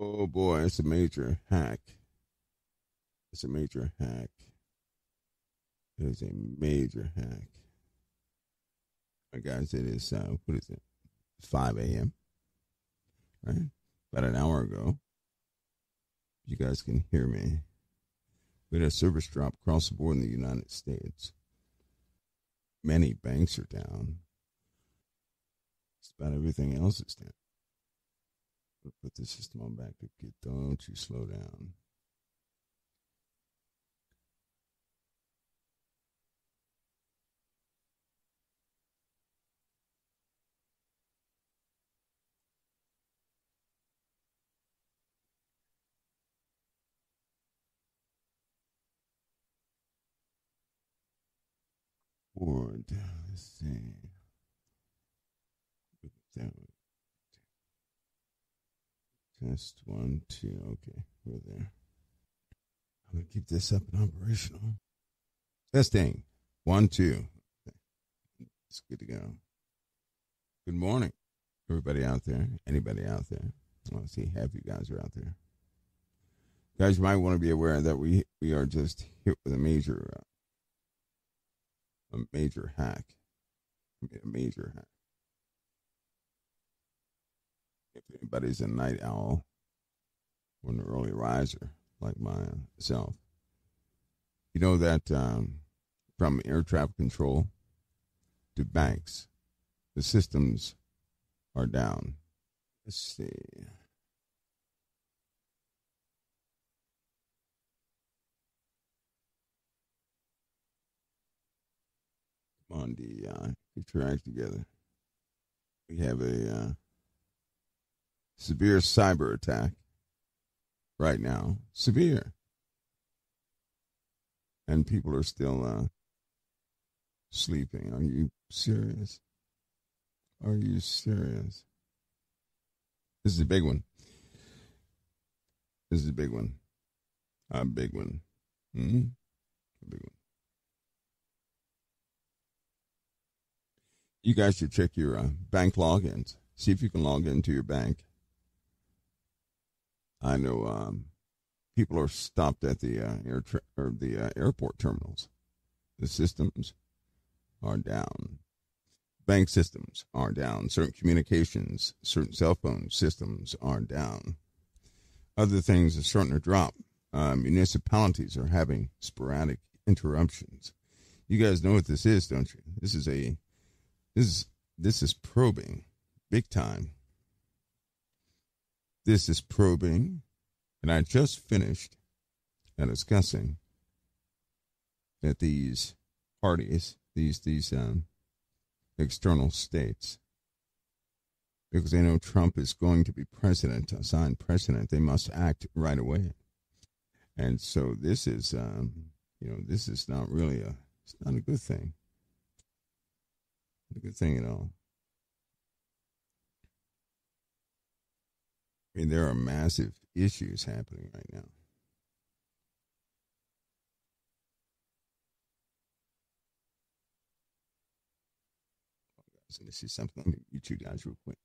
Oh boy, it's a major hack. It's a major hack. It is a major hack. Right, guys, it is, uh, what is it? 5 a.m. Right? About an hour ago. You guys can hear me. We had a service drop across the board in the United States. Many banks are down. Just about everything else is down. Put the system on back to get. Don't you slow down. Board. Let's see. Test one, two. Okay, we're there. I'm gonna keep this up and operational. Testing one, two. It's good to go. Good morning, everybody out there. Anybody out there? I want to see half you guys are out there. Guys, you might want to be aware that we we are just hit with a major uh, a major hack. A major hack. If anybody's a night owl or an early riser like myself, you know that um, from air traffic control to banks, the systems are down. Let's see. On, DEI. Get your act together. We have a uh, severe cyber attack right now. Severe. And people are still uh, sleeping. Are you serious? Are you serious? This is a big one. This is a big one. A big one. Mm-hmm. A big one. You guys should check your uh, bank logins. See if you can log into your bank I know um, people are stopped at the uh, air tra- or the uh, airport terminals. The systems are down. Bank systems are down. Certain communications, certain cell phone systems are down. Other things are starting to drop. Uh, municipalities are having sporadic interruptions. You guys know what this is, don't you? This is a this is this is probing big time this is probing, and I just finished discussing that these parties, these these um, external states, because they know Trump is going to be president, assigned president, they must act right away. And so this is, um, you know, this is not really a, it's not a good thing. Not a good thing at all. I mean, there are massive issues happening right now. Me see something. Let me mute you guys real quick.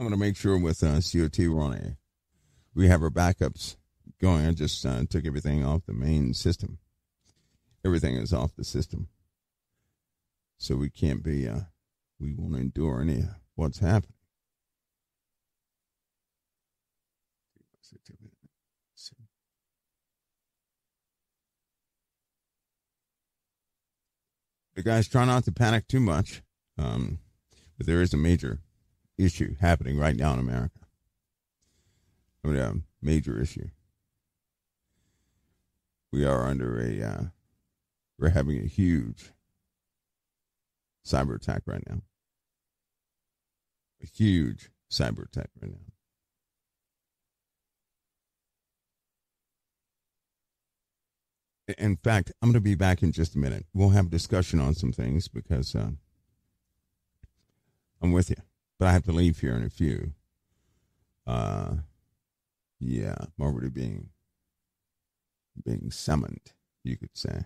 I'm going to make sure with uh, COT a, we have our backups going. I just uh, took everything off the main system. Everything is off the system. So we can't be, uh, we won't endure any what's happening. The guys try not to panic too much, um, but there is a major issue happening right now in America. I mean, a major issue. We are under a, uh, we're having a huge cyber attack right now. A huge cyber attack right now. in fact, I'm going to be back in just a minute. We'll have a discussion on some things because uh, I'm with you but I have to leave here in a few. Uh, yeah, I'm already being being summoned, you could say.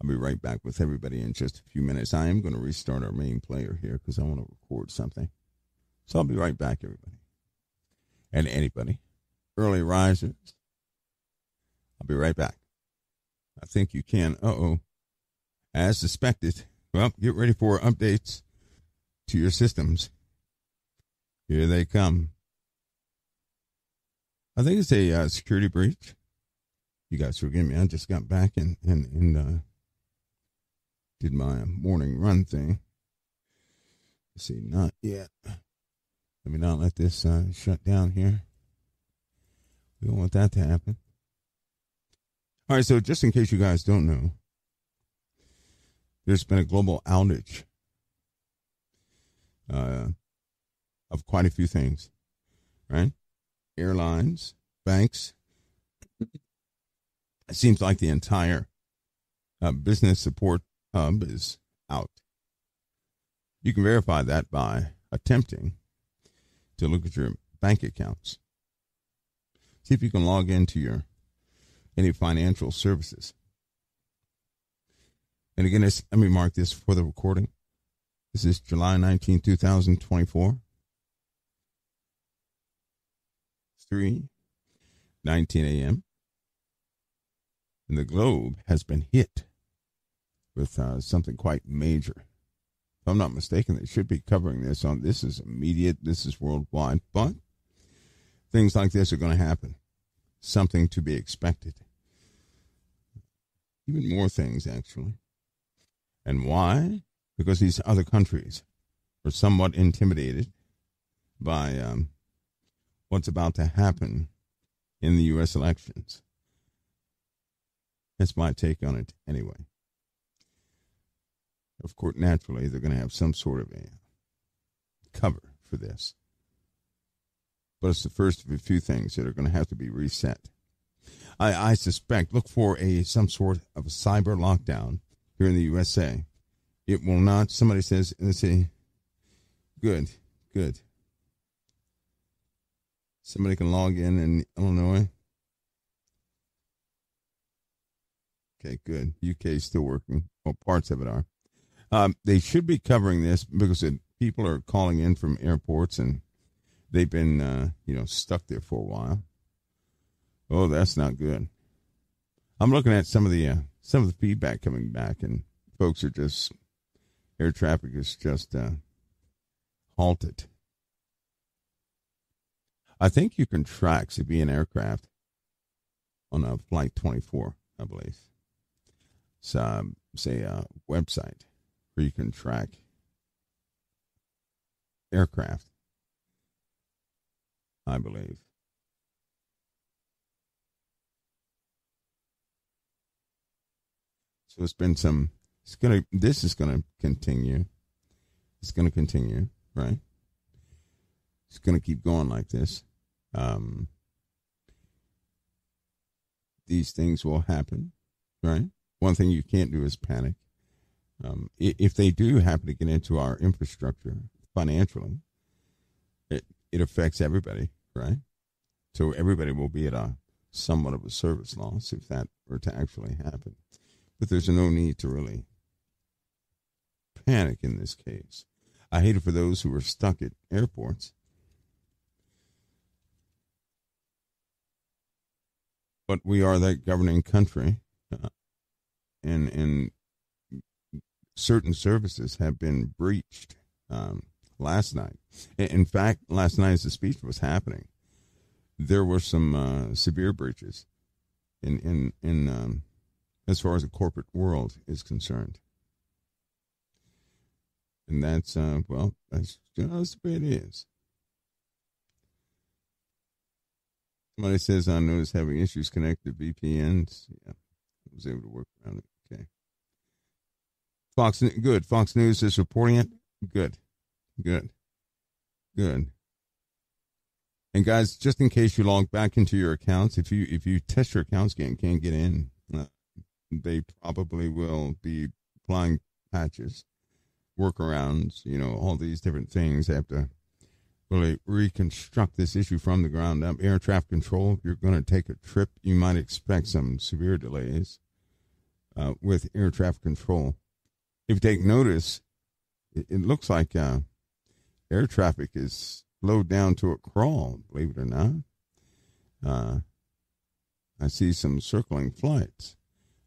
I'll be right back with everybody in just a few minutes. I am going to restart our main player here because I want to record something. So I'll be right back, everybody. And anybody, early risers, I'll be right back. I think you can. Uh oh. As suspected. Well, get ready for updates to your systems. Here they come. I think it's a uh, security breach. You guys forgive me. I just got back and and and uh, did my morning run thing. Let's see, not yet. Let me not let this uh, shut down here. We don't want that to happen. All right, so just in case you guys don't know, there's been a global outage uh, of quite a few things, right? Airlines, banks. It seems like the entire uh, business support hub is out. You can verify that by attempting to look at your bank accounts. See if you can log into your any financial services. And again, let me mark this for the recording. This is July 19, 2024. 3 19 a.m. And the globe has been hit with uh, something quite major. If I'm not mistaken, they should be covering this on this is immediate, this is worldwide, but things like this are going to happen. Something to be expected even more things actually. And why? Because these other countries are somewhat intimidated by um, what's about to happen in the U.S. elections. That's my take on it anyway. Of course, naturally, they're going to have some sort of a cover for this. But it's the first of a few things that are going to have to be reset. I, I suspect, look for a some sort of a cyber lockdown here in the USA. It will not. Somebody says, let's see. Good, good. Somebody can log in in Illinois. Okay, good. UK is still working. Well, parts of it are. Um, they should be covering this because it, people are calling in from airports and they've been, uh, you know, stuck there for a while. Oh, that's not good. I'm looking at some of the uh, some of the feedback coming back, and folks are just air traffic is just uh, halted. I think you can track CBN aircraft on a flight 24, I believe. It's um, say a website where you can track aircraft. I believe. So it's been some. It's gonna. This is gonna continue. It's gonna continue, right? It's gonna keep going like this. Um, these things will happen, right? One thing you can't do is panic. Um, if they do happen to get into our infrastructure financially, it it affects everybody, right? So everybody will be at a somewhat of a service loss if that were to actually happen. But there's no need to really panic in this case. I hate it for those who are stuck at airports. But we are that governing country, uh, and and certain services have been breached um, last night. In fact, last night as the speech was happening, there were some uh, severe breaches in in in um, as far as the corporate world is concerned. And that's, uh, well, that's just the way it is. Somebody says I noticed having issues connected to VPNs. Yeah, I was able to work around it. Okay. Fox, good. Fox News is reporting it. Good. Good. Good. And guys, just in case you log back into your accounts, if you if you test your accounts and can't get in, uh, they probably will be applying patches, workarounds, you know, all these different things. They have to really reconstruct this issue from the ground up. Air traffic control, if you're going to take a trip, you might expect some severe delays uh, with air traffic control. If you take notice, it, it looks like uh, air traffic is slowed down to a crawl, believe it or not. Uh, I see some circling flights.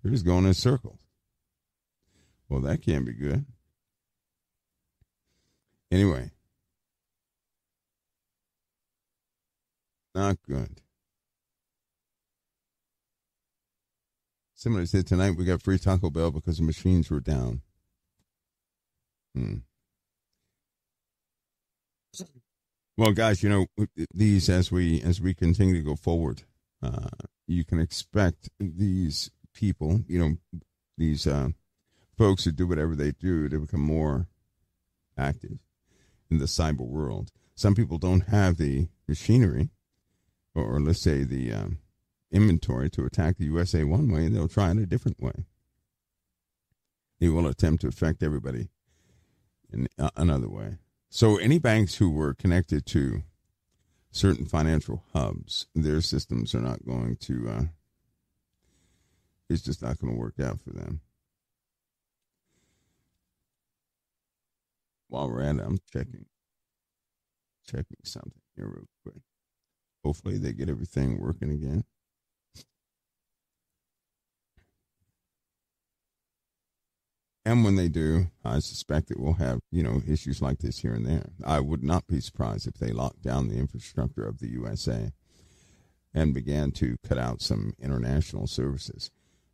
They're just going in circles. Well, that can't be good. Anyway, not good. Somebody said tonight we got free Taco Bell because the machines were down. Hmm. Well, guys, you know these as we as we continue to go forward, uh, you can expect these people, you know, these uh, folks who do whatever they do to become more active in the cyber world. Some people don't have the machinery, or, or let's say the um, inventory to attack the USA one way. They'll try it a different way. They will attempt to affect everybody in uh, another way. So, any banks who were connected to certain financial hubs, their systems are not going to. Uh, it's just not going to work out for them. While we're at it, I'm checking checking something here real quick. Hopefully, they get everything working again. And when they do, I suspect that we'll have, you know, issues like this here and there. I would not be surprised if they locked down the infrastructure of the USA and began to cut out some international services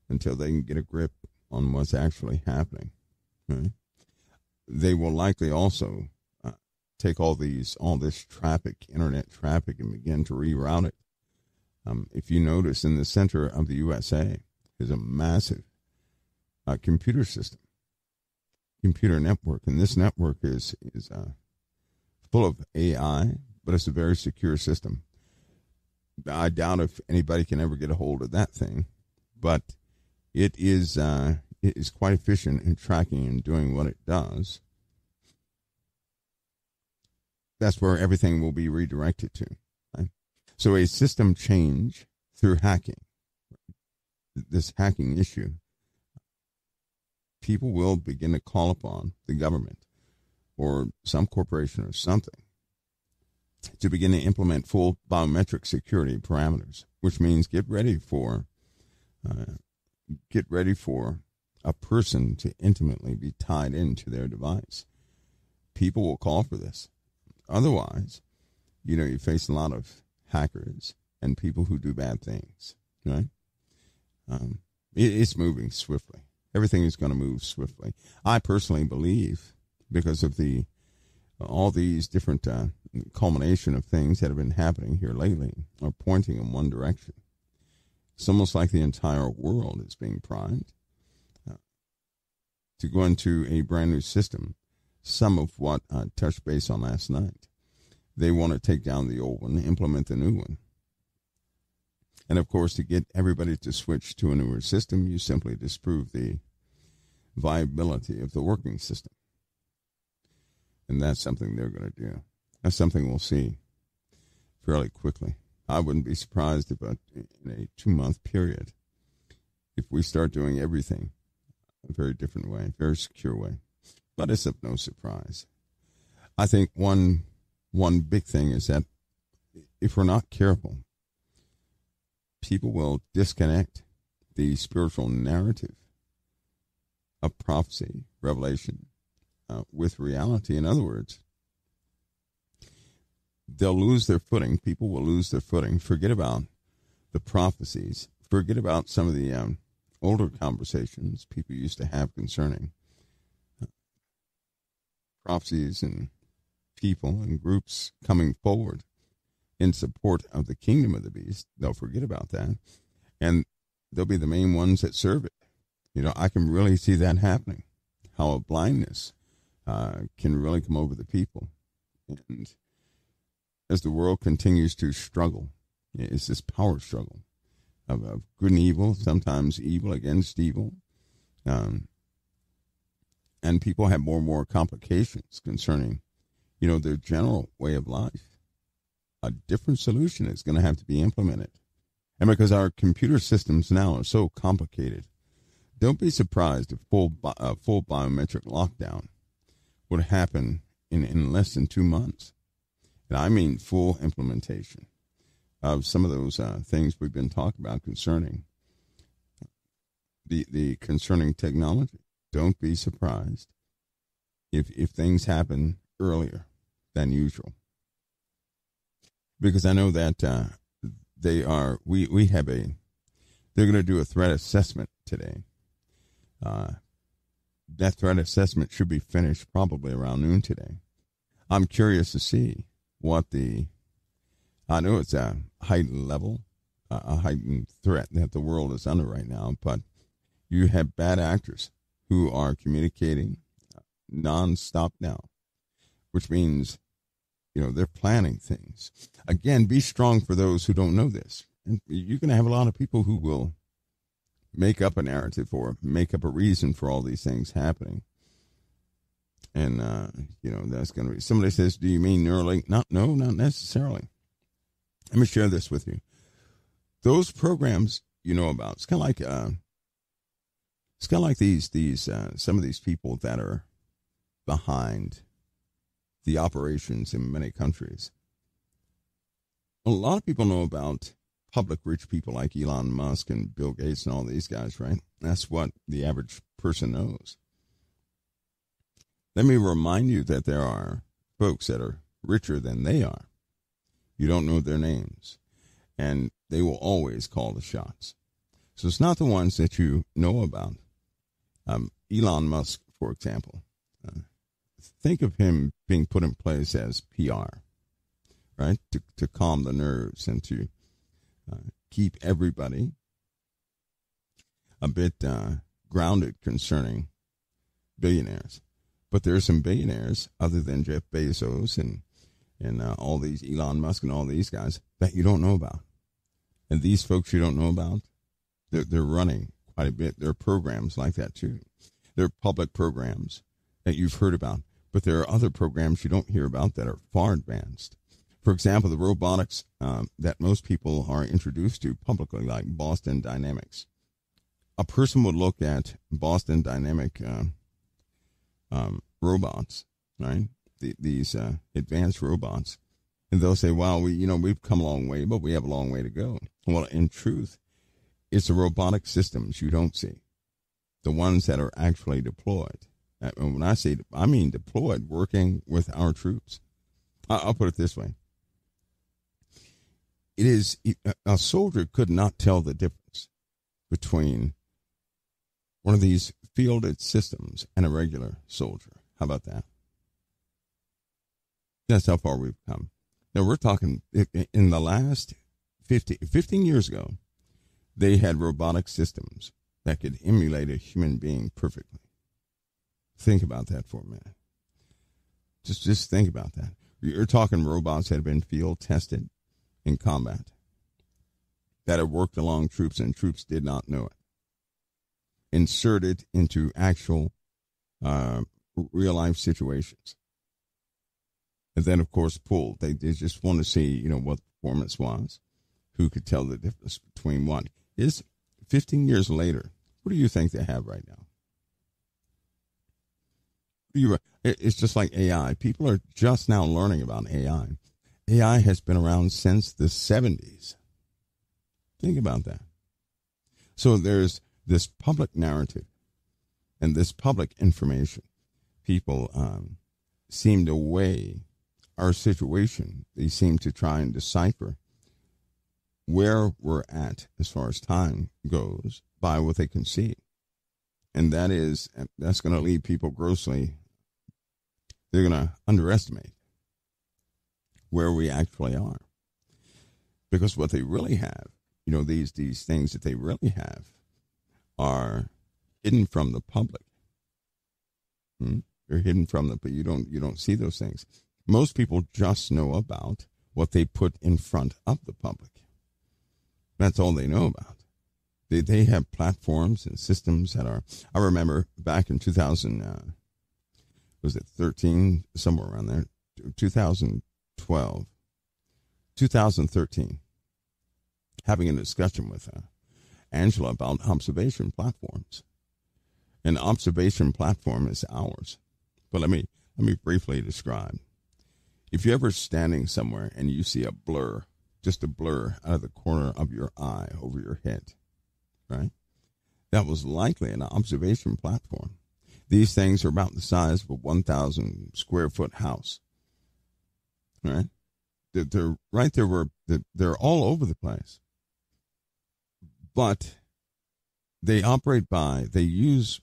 until they can get a grip on what's actually happening. Right? They will likely also take all these, all this traffic, internet traffic, and begin to reroute it. Um, if you notice, in the center of the USA is a massive uh, computer system computer network, and this network is is uh, full of AI, but it's a very secure system. I doubt if anybody can ever get a hold of that thing, but it is uh, it is quite efficient in tracking and doing what it does. That's where everything will be redirected to. Right? So a system change through hacking, this hacking issue people will begin to call upon the government or some corporation or something to begin to implement full biometric security parameters, which means get ready for uh, get ready for a person to intimately be tied into their device. People will call for this. Otherwise, you know, you face a lot of hackers and people who do bad things, right? Um, it, it's moving swiftly everything is going to move swiftly. I personally believe because of the all these different uh, culmination of things that have been happening here lately are pointing in one direction. It's almost like the entire world is being primed uh, to go into a brand new system. Some of what I touched base on last night. They want to take down the old one, implement the new one. And of course, to get everybody to switch to a newer system, you simply disprove the viability of the working system. And that's something they're going to do. That's something we'll see fairly quickly. I wouldn't be surprised if a, in a two month period, if we start doing everything a very different way, a very secure way. But it's of no surprise. I think one one big thing is that if we're not careful, people will disconnect the spiritual narrative of prophecy, revelation, uh, with reality. In other words, they'll lose their footing. People will lose their footing. Forget about the prophecies. Forget about some of the um, older conversations people used to have concerning prophecies and people and groups coming forward in support of the kingdom of the beast. They'll forget about that. And they'll be the main ones that serve it. You know, I can really see that happening. How a blindness uh, can really come over the people, and as the world continues to struggle, it's this power struggle. of, of good and evil, sometimes evil against evil. Um, and people have more and more complications concerning, you know, their general way of life. A different solution is going to have to be implemented. And because our computer systems now are so complicated, don't be surprised if full, uh, full biometric lockdown would happen in, in less than two months. And I mean full implementation of some of those uh, things we've been talking about concerning the, the concerning technology. Don't be surprised if, if things happen earlier than usual. Because I know that uh, they are, we, we have a, they're going to do a threat assessment today. Uh, that threat assessment should be finished probably around noon today. I'm curious to see what the, I know it's a heightened level, a heightened threat that the world is under right now, but you have bad actors who are communicating nonstop now, which means, you know, they're planning things. Again, be strong for those who don't know this. And you're going to have a lot of people who will make up a narrative or make up a reason for all these things happening. And, uh, you know, that's going to be, somebody says, do you mean Neuralink? Not, no, not necessarily. Let me share this with you. Those programs you know about, it's kind of like, uh, it's kind of like these, these, uh, some of these people that are behind the operations in many countries. A lot of people know about public rich people like Elon Musk and Bill Gates and all these guys, right? That's what the average person knows. Let me remind you that there are folks that are richer than they are. You don't know their names, and they will always call the shots. So it's not the ones that you know about. Um, Elon Musk, for example, uh, think of him being put in place as PR, right? To, to calm the nerves and to uh, keep everybody a bit uh, grounded concerning billionaires. But there are some billionaires other than Jeff Bezos and and uh, all these Elon Musk and all these guys that you don't know about. And these folks you don't know about, they're, they're running quite a bit. There are programs like that too. There are public programs that you've heard about, but there are other programs you don't hear about that are far advanced. For example, the robotics um, that most people are introduced to publicly, like Boston Dynamics. A person would look at Boston Dynamic uh, um, robots, right? The, these uh, advanced robots, and they'll say, "Wow, we you know we've come a long way, but we have a long way to go." Well, in truth, it's the robotic systems you don't see, the ones that are actually deployed. Uh, and when I say, I mean deployed, working with our troops. I'll put it this way: it is a soldier could not tell the difference between one of these fielded systems and a regular soldier. How about that? That's how far we've come. Now we're talking in the last 50, 15 years ago, they had robotic systems that could emulate a human being perfectly. Think about that for a minute. Just, just think about that. You're talking robots that have been field tested in combat that had worked along troops and troops did not know it. Inserted into actual uh, real life situations. And then, of course, pulled. They, they just want to see, you know, what the performance was. Who could tell the difference between what is 15 years later? What do you think they have right now? You, it's just like AI. People are just now learning about AI. AI has been around since the 70s. Think about that. So there's this public narrative and this public information. People um, seem to weigh our situation. They seem to try and decipher where we're at as far as time goes by what they can see. And that is, that's going to lead people grossly, they're going to underestimate where we actually are. Because what they really have, you know, these these things that they really have are hidden from the public. Hmm? They're hidden from the but you don't you don't see those things. Most people just know about what they put in front of the public. That's all they know about. They they have platforms and systems that are. I remember back in 2000, uh, was it 13 somewhere around there, 2012, 2013, having a discussion with uh, Angela about observation platforms. An observation platform is ours, but let me let me briefly describe. If you're ever standing somewhere and you see a blur, just a blur out of the corner of your eye over your head, right? That was likely an observation platform. These things are about the size of a 1,000 square foot house, right? They're, they're right there. were they're, they're all over the place, but they operate by they use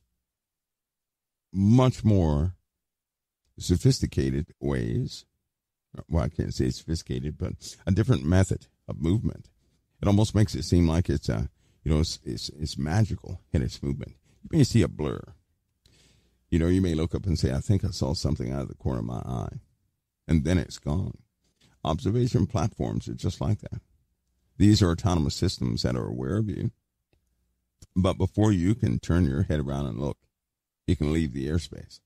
much more sophisticated ways. Well, I can't say sophisticated, but a different method of movement. It almost makes it seem like it's a, you know, it's, it's, it's magical in its movement. You may see a blur. You know, you may look up and say, I think I saw something out of the corner of my eye. And then it's gone. Observation platforms are just like that. These are autonomous systems that are aware of you. But before you can turn your head around and look, it can leave the airspace.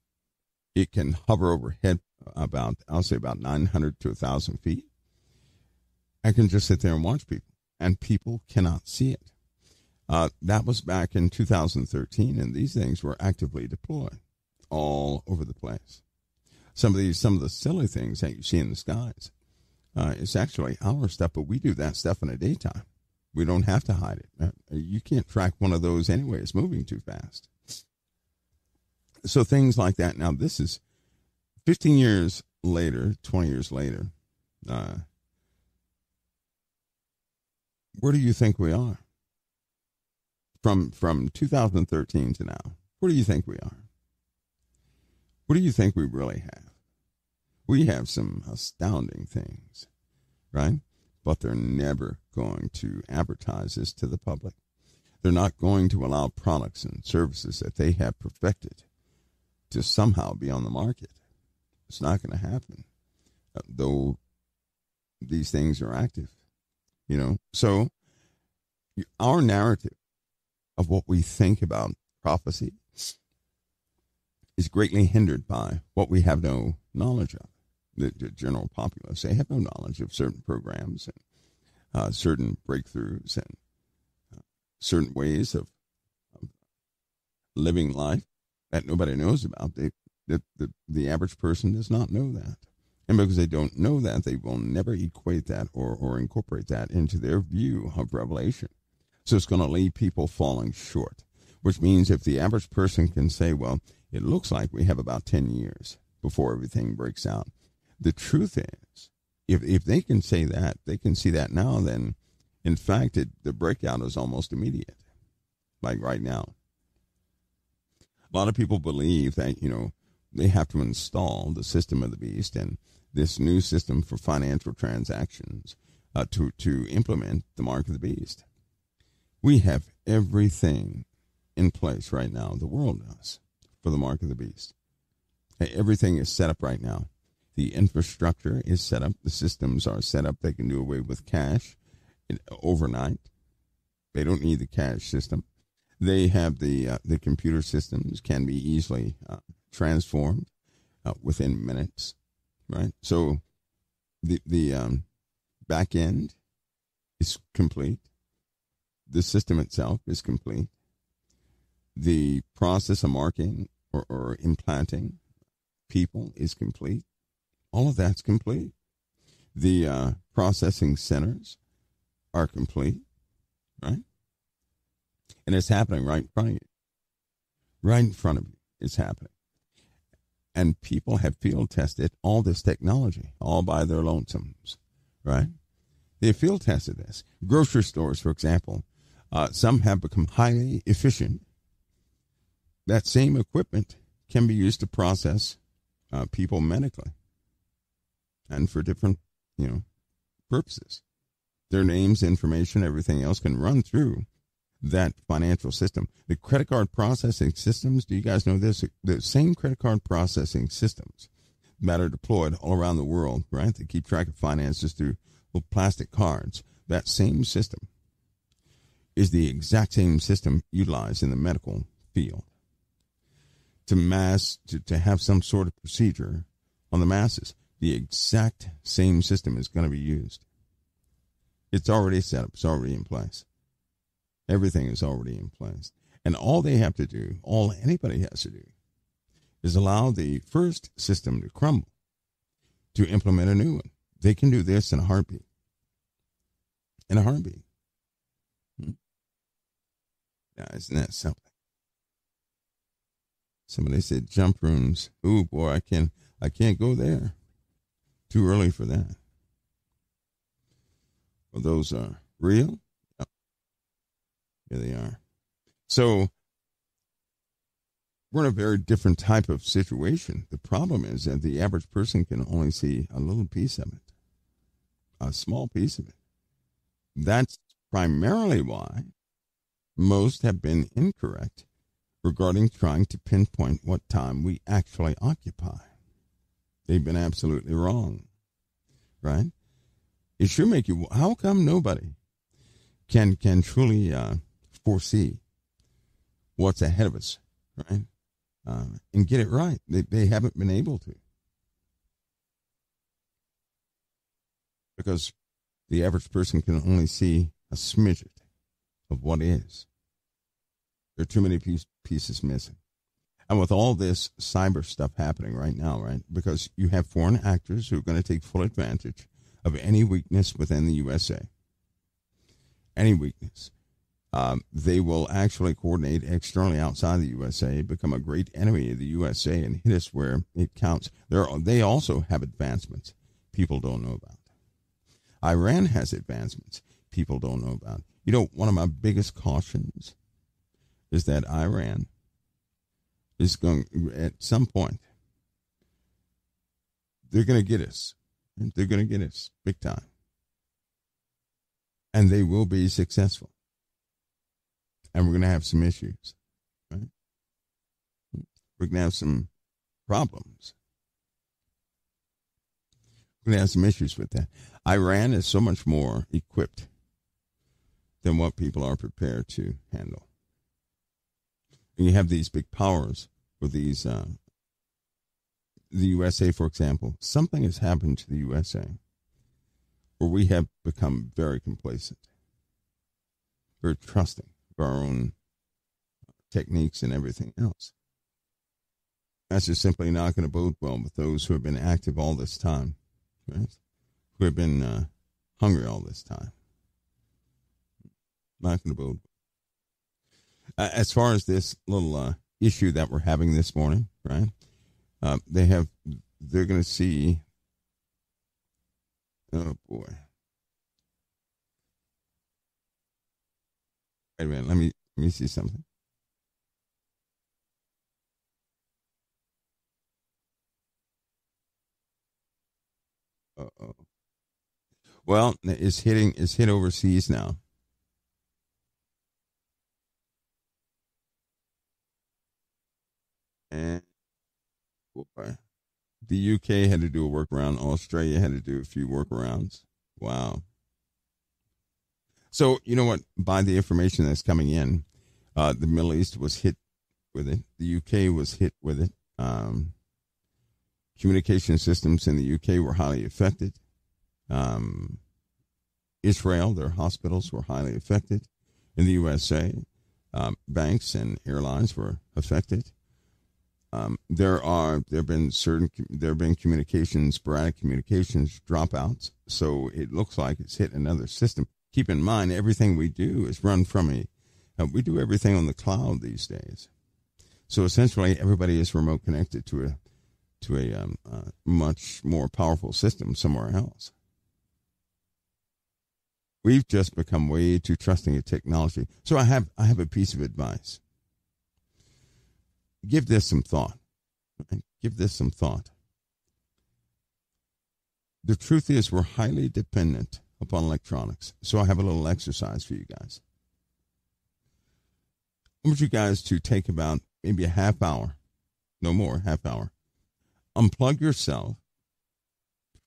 It can hover overhead about, I'll say about 900 to 1,000 feet. I can just sit there and watch people, and people cannot see it. Uh, that was back in 2013, and these things were actively deployed all over the place. Some of these, some of the silly things that you see in the skies, uh, it's actually our stuff, but we do that stuff in the daytime. We don't have to hide it. Uh, you can't track one of those anyway. It's moving too fast. So things like that. Now, this is 15 years later, 20 years later. Uh, where do you think we are? From from 2013 to now, where do you think we are? What do you think we really have? We have some astounding things, right? But they're never going to advertise this to the public. They're not going to allow products and services that they have perfected to somehow be on the market. It's not going to happen, uh, though these things are active, you know. So, our narrative of what we think about prophecy is greatly hindered by what we have no knowledge of. The, the general populace, they have no knowledge of certain programs and uh, certain breakthroughs and uh, certain ways of, of living life that nobody knows about. They, the, the, the average person does not know that. And because they don't know that, they will never equate that or, or incorporate that into their view of revelation. So it's going to leave people falling short, which means if the average person can say, well, it looks like we have about 10 years before everything breaks out. The truth is, if, if they can say that, they can see that now, then in fact, it, the breakout is almost immediate, like right now. A lot of people believe that, you know, they have to install the system of the beast and this new system for financial transactions uh, to, to implement the mark of the beast. We have everything in place right now, the world does, for the mark of the beast. Everything is set up right now. The infrastructure is set up. The systems are set up. They can do away with cash overnight. They don't need the cash system. They have the uh, the computer systems can be easily uh, transformed uh, within minutes, right? So the the um, back end is complete. The system itself is complete. The process of marking or, or implanting people is complete. All of that's complete. The uh, processing centers are complete, right? And it's happening right in front of you. Right in front of you, it's happening. And people have field tested all this technology all by their lonesomes, right? They field tested this. Grocery stores, for example, uh, some have become highly efficient. That same equipment can be used to process uh, people medically and for different, you know, purposes. Their names, information, everything else can run through that financial system. The credit card processing systems, do you guys know this? The same credit card processing systems that are deployed all around the world, right? They keep track of finances through plastic cards. That same system is the exact same system utilized in the medical field to mass to, to have some sort of procedure on the masses. The exact same system is going to be used. It's already set up, it's already in place. Everything is already in place. And all they have to do, all anybody has to do, is allow the first system to crumble to implement a new one. They can do this in a heartbeat. In a heartbeat. Hmm? Yeah, isn't that something? Somebody said jump rooms. Ooh boy, I can't I can't go there. Too early for that. Well, those are real? Here they are. So we're in a very different type of situation. The problem is that the average person can only see a little piece of it, a small piece of it. That's primarily why most have been incorrect regarding trying to pinpoint what time we actually occupy. They've been absolutely wrong, right? It should make you. How come nobody can can truly uh, foresee what's ahead of us, right? Uh, and get it right. They they haven't been able to because the average person can only see a smidget of what is. There are too many piece, pieces missing. And with all this cyber stuff happening right now, right? Because you have foreign actors who are going to take full advantage of any weakness within the USA. Any weakness. Um, they will actually coordinate externally outside the USA, become a great enemy of the USA, and hit us where it counts. There, they also have advancements people don't know about. Iran has advancements people don't know about. You know, one of my biggest cautions is that Iran is going at some point they're going to get us. They're going to get us big time. And they will be successful. And we're going to have some issues, right? We're going to have some problems. We're going to have some issues with that. Iran is so much more equipped than what people are prepared to handle. And you have these big powers with these, uh, the USA, for example. Something has happened to the USA where we have become very complacent, very trusting our own techniques and everything else. That's just simply not going to bode well with those who have been active all this time, right? Who have been uh, hungry all this time. Not going to bode uh, as far as this little uh, issue that we're having this morning, right? Uh, they have, they're going to see. Oh boy. Wait a minute. Let me let me see something. Uh oh. Well, it's hitting. It's hit overseas now. And boy, the UK had to do a workaround. Australia had to do a few workarounds. Wow. So, you know what? By the information that's coming in, uh, the Middle East was hit with it. The UK was hit with it. Um, communication systems in the UK were highly affected. Um, Israel, their hospitals were highly affected. In the USA, um, banks and airlines were affected. Um, there are there have been certain there have been communications sporadic communications dropouts, so it looks like it's hit another system. Keep in mind, everything we do is run from a uh, we do everything on the cloud these days. So essentially, everybody is remote connected to a to a um, uh, much more powerful system somewhere else. We've just become way too trusting of technology. So I have I have a piece of advice give this some thought. Give this some thought. The truth is, we're highly dependent upon electronics. So I have a little exercise for you guys. I want you guys to take about maybe a half hour, no more, half hour. Unplug yourself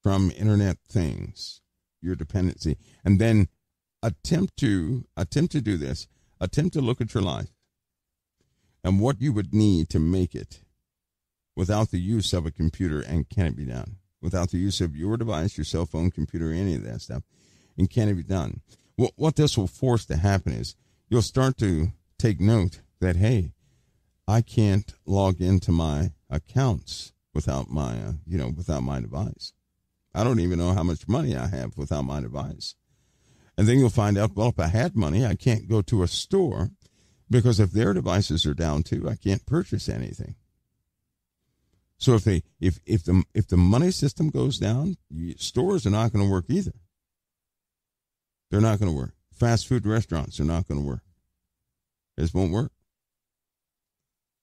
from internet things, your dependency, and then attempt to attempt to do this. Attempt to look at your life and what you would need to make it without the use of a computer and can it be done? Without the use of your device, your cell phone, computer, any of that stuff, and can be done? What what this will force to happen is you'll start to take note that hey, I can't log into my accounts without my uh, you know without my device. I don't even know how much money I have without my device. And then you'll find out, well, if I had money, I can't go to a store because if their devices are down too, I can't purchase anything. So if they if if the if the money system goes down, stores are not going to work either. They're not going to work. Fast food restaurants are not going to work. This won't work.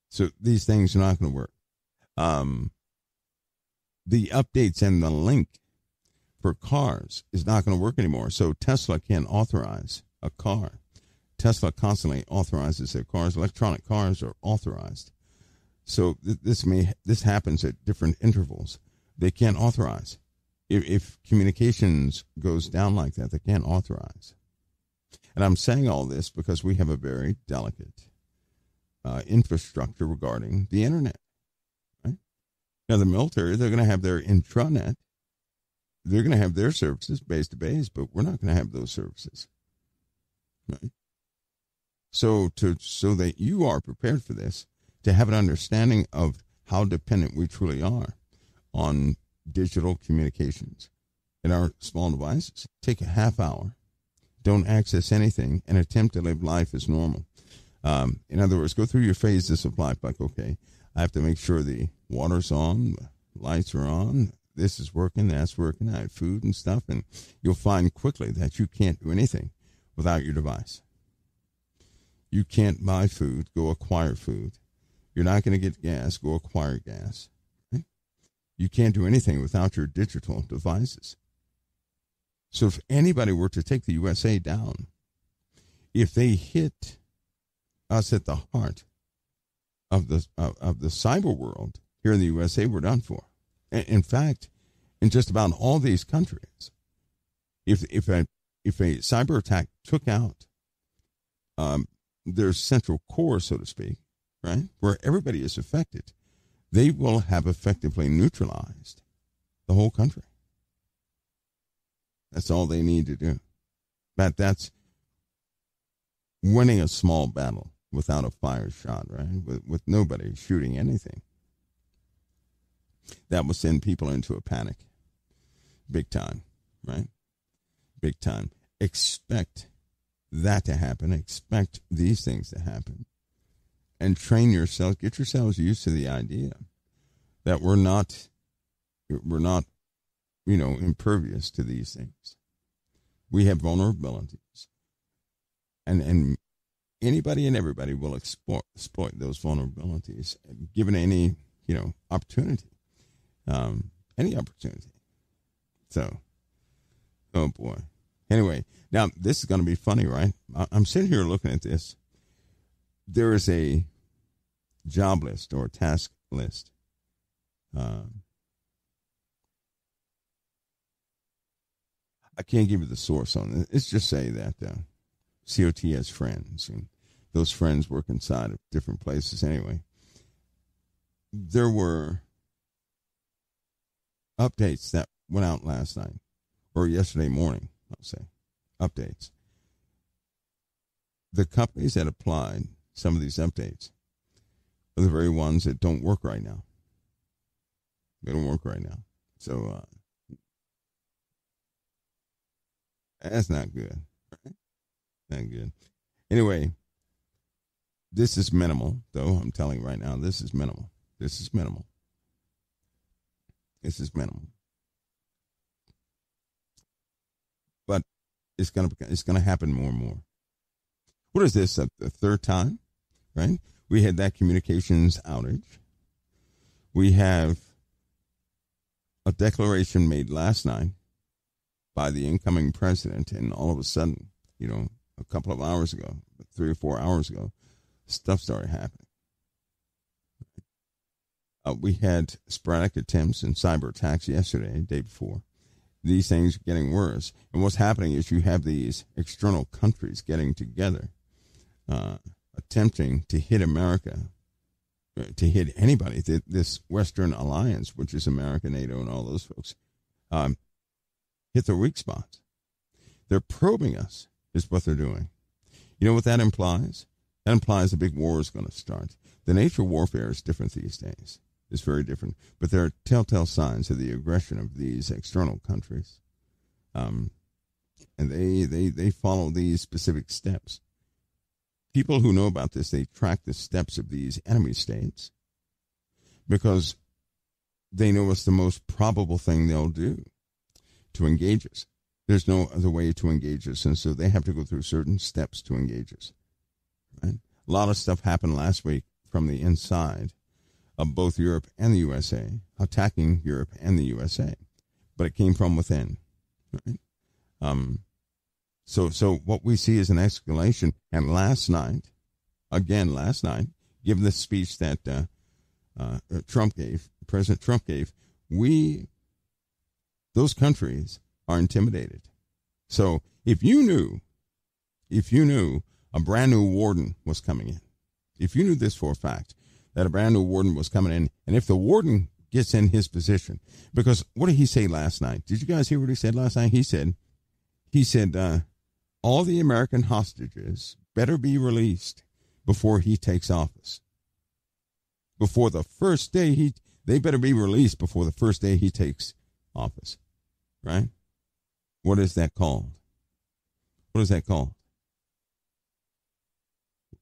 So these things are not going to work. Um, the updates and the link for cars is not going to work anymore. So Tesla can't authorize a car. Tesla constantly authorizes their cars. Electronic cars are authorized. So th- this may this happens at different intervals. They can't authorize. If, if communications goes down like that, they can't authorize. And I'm saying all this because we have a very delicate uh, infrastructure regarding the internet. Right? Now, the military, they're going to have their intranet. They're going to have their services base to base, but we're not going to have those services. Right? So, to so that you are prepared for this, to have an understanding of how dependent we truly are on digital communications in our small devices, take a half hour, don't access anything, and attempt to live life as normal. Um, in other words, go through your phases of life like, okay, I have to make sure the water's on, lights are on, this is working, that's working, I have food and stuff, and you'll find quickly that you can't do anything without your device. You can't buy food, go acquire food. You're not going to get gas, go acquire gas. You can't do anything without your digital devices. So if anybody were to take the USA down, if they hit us at the heart of the of, of the cyber world here in the USA, we're done for. In fact, in just about all these countries, if if a if a cyber attack took out um, their central core, so to speak, right, where everybody is affected, they will have effectively neutralized the whole country. That's all they need to do. But that's winning a small battle without a fire shot, right? With, with nobody shooting anything. That will send people into a panic. Big time, right? Big time. Expect that to happen. Expect these things to happen. And train yourself, get yourselves used to the idea that we're not we're not, you know, impervious to these things. We have vulnerabilities. And and anybody and everybody will exploit, exploit those vulnerabilities given any you know opportunity um, any opportunity so oh boy anyway now this is going to be funny right i'm sitting here looking at this there is a job list or task list um, I can't give you the source on it. Let's just say that uh, COT has friends, and those friends work inside of different places anyway. There were updates that went out last night or yesterday morning, I'll say. Updates. The companies that applied some of these updates are the very ones that don't work right now. They don't work right now. So uh, that's not good. Not good. Anyway, this is minimal, though. I'm telling you right now, this is minimal. This is minimal. This is minimal. But it's gonna it's gonna happen more and more. What is this? Uh, the third time, right? We had that communications outage. We have a declaration made last night by the incoming president, and all of a sudden, you know, a couple of hours ago, three or four hours ago, stuff started happening. Uh, we had sporadic attempts and cyber attacks yesterday, day before, these things are getting worse. And what's happening is you have these external countries getting together, uh, attempting to hit America, uh, to hit anybody. This Western alliance, which is America, NATO, and all those folks, um, hit the weak spots. They're probing us, is what they're doing. You know what that implies? That implies a big war is going to start. The nature of warfare is different these days. It's very different. But there are telltale signs of the aggression of these external countries. Um, and they, they, they follow these specific steps. People who know about this, they track the steps of these enemy states because they know it's the most probable thing they'll do to engage us. There's no other way to engage us, and so they have to go through certain steps to engage us. Right? A lot of stuff happened last week from the inside of both Europe and the USA, attacking Europe and the USA, but it came from within. Right? Um, so, so what we see is an escalation. And last night, again last night, given the speech that uh, uh, Trump gave, President Trump gave, we, those countries are intimidated. So if you knew, if you knew a brand new warden was coming in, if you knew this for a fact, that a brand new warden was coming in, and if the warden gets in his position, because what did he say last night? Did you guys hear what he said last night? He said, he said, uh, all the American hostages better be released before he takes office. Before the first day he, they better be released before the first day he takes office. Right? What is that called? What is that called?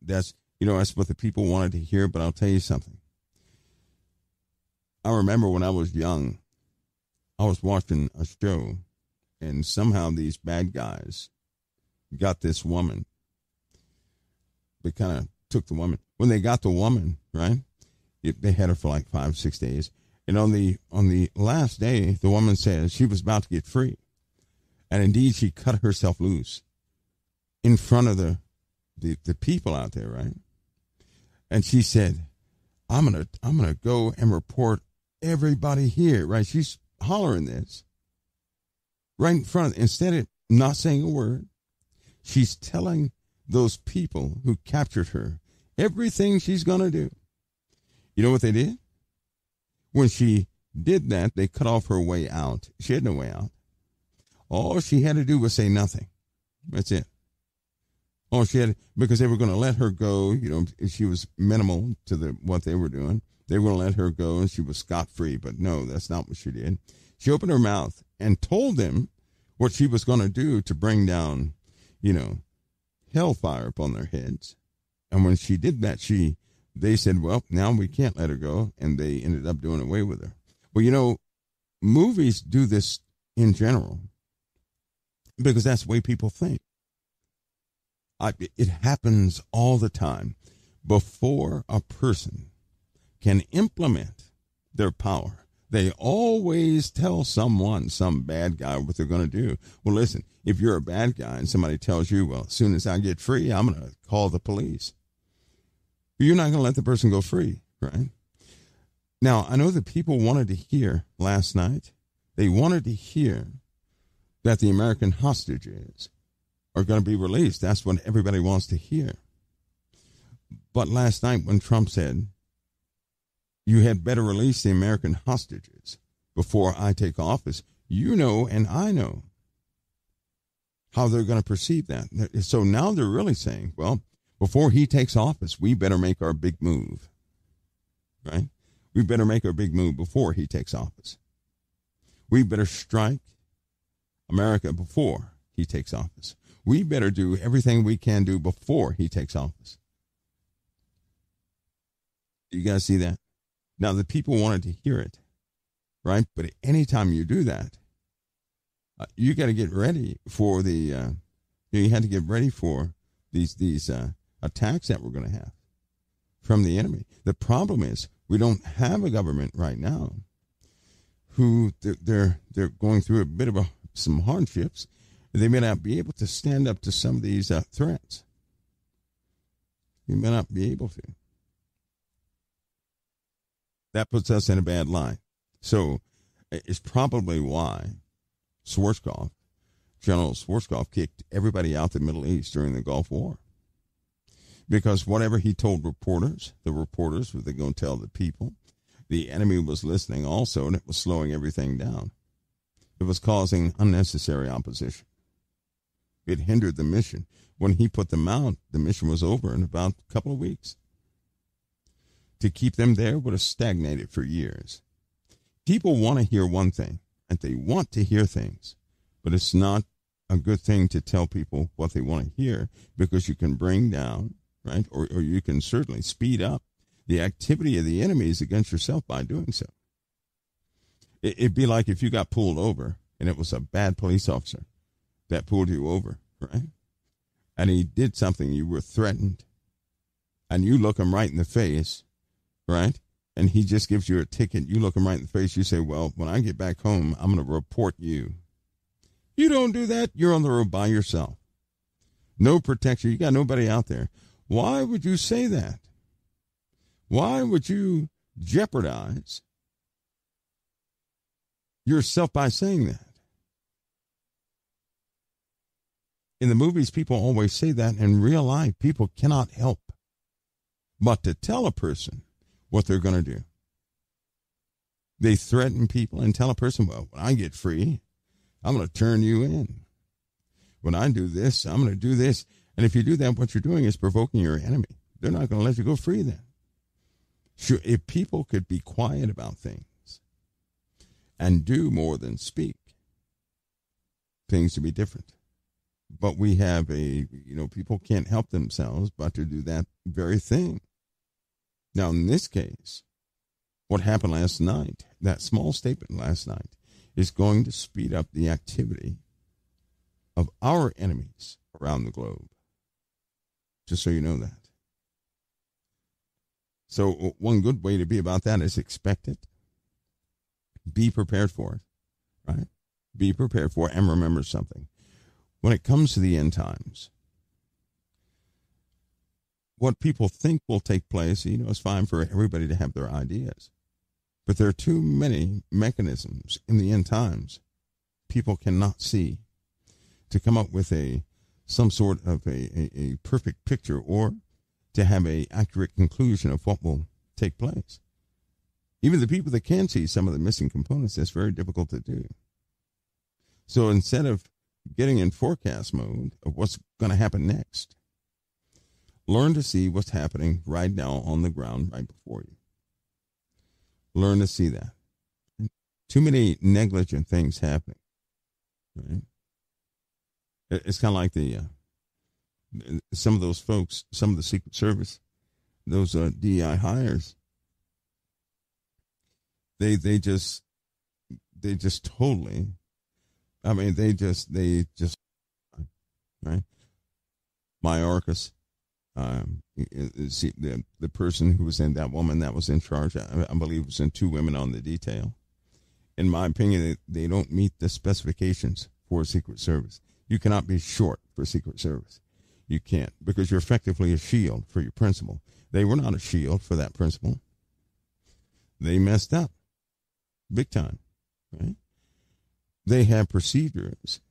That's you know, that's what the people wanted to hear, but I'll tell you something. I remember when I was young, I was watching a show, and somehow these bad guys got this woman. They kind of took the woman. When they got the woman, right? It, they had her for like five, six days. And on the on the last day, the woman says she was about to get free. And indeed she cut herself loose in front of the the, the people out there, right? and she said, "I'm gonna I'm gonna go and report everybody here." Right? She's hollering this right in front. Of, instead of not saying a word, she's telling those people who captured her everything she's gonna do. You know what they did? When she did that, they cut off her way out. She had no way out. All she had to do was say nothing. That's it. Oh, she had because they were going to let her go. You know, she was minimal to the what they were doing. They were going to let her go, and she was scot free. But no, that's not what she did. She opened her mouth and told them what she was going to do to bring down, you know, hellfire upon their heads. And when she did that, she they said, "Well, now we can't let her go," and they ended up doing away with her. Well, you know, movies do this in general because that's the way people think. I, it happens all the time. Before a person can implement their power, they always tell someone, some bad guy, what they're going to do. Well, listen, if you're a bad guy and somebody tells you, well, as soon as I get free, I'm going to call the police. You're not going to let the person go free, right? Now, I know that people wanted to hear last night, they wanted to hear that the American hostages are going to be released. That's what everybody wants to hear. But last night, when Trump said, you had better release the American hostages before I take office, you know, and I know how they're going to perceive that. So now they're really saying, well, before he takes office, we better make our big move. Right? We better make our big move before he takes office. We better strike America before he takes office we better do everything we can do before he takes office. You guys see that? Now, the people wanted to hear it, right? But anytime you do that, uh, you got to get ready for the, uh, you had to get ready for these, these uh, attacks that we're going to have from the enemy. The problem is we don't have a government right now who they're, they're, they're going through a bit of a, some hardships they may not be able to stand up to some of these uh, threats. You may not be able to. That puts us in a bad light. So it's probably why Schwarzkopf, General Schwarzkopf kicked everybody out the Middle East during the Gulf War. Because whatever he told reporters, the reporters were going to tell the people. The enemy was listening also, and it was slowing everything down. It was causing unnecessary opposition. It hindered the mission. When he put them out, the mission was over in about a couple of weeks. To keep them there would have stagnated for years. People want to hear one thing, and they want to hear things, but it's not a good thing to tell people what they want to hear because you can bring down, right, or, or you can certainly speed up the activity of the enemies against yourself by doing so. It, it'd be like if you got pulled over and it was a bad police officer that pulled you over, right? And he did something, you were threatened, and you look him right in the face, right? And he just gives you a ticket. You look him right in the face. You say, Well, when I get back home, I'm going to report you. You don't do that. You're on the road by yourself. No protection. You got nobody out there. Why would you say that? Why would you jeopardize yourself by saying that? In the movies, people always say that. In real life, people cannot help but to tell a person what they're going to do. They threaten people and tell a person, well, when I get free, I'm going to turn you in. When I do this, I'm going to do this. And if you do that, what you're doing is provoking your enemy. They're not going to let you go free then. Sure, if people could be quiet about things and do more than speak, things would be different. But we have a, you know, people can't help themselves but to do that very thing. Now, in this case, what happened last night, that small statement last night, is going to speed up the activity of our enemies around the globe. Just so you know that. So, one good way to be about that is expect it, be prepared for it, right? Be prepared for it, and remember something. When it comes to the end times, what people think will take place, you know, it's fine for everybody to have their ideas. But there are too many mechanisms in the end times people cannot see to come up with a some sort of a, a, a perfect picture or to have a accurate conclusion of what will take place. Even the people that can see some of the missing components, that's very difficult to do. So instead of getting in forecast mode of what's going to happen next, learn to see what's happening right now on the ground right before you. Learn to see that. Too many negligent things happening. Right? It's kind of like the uh, some of those folks, some of the Secret Service, those uh, DEI hires. They they just they just totally. I mean, they just they just right. Mayorkas um, see the the person who was in that woman that was in charge, I, I believe, was in two women on the detail. In my opinion, they, they don't meet the specifications for Secret Service. You cannot be short for Secret Service. You can't because you're effectively a shield for your principal. They were not a shield for that principal. They messed up big time, right? They have procedures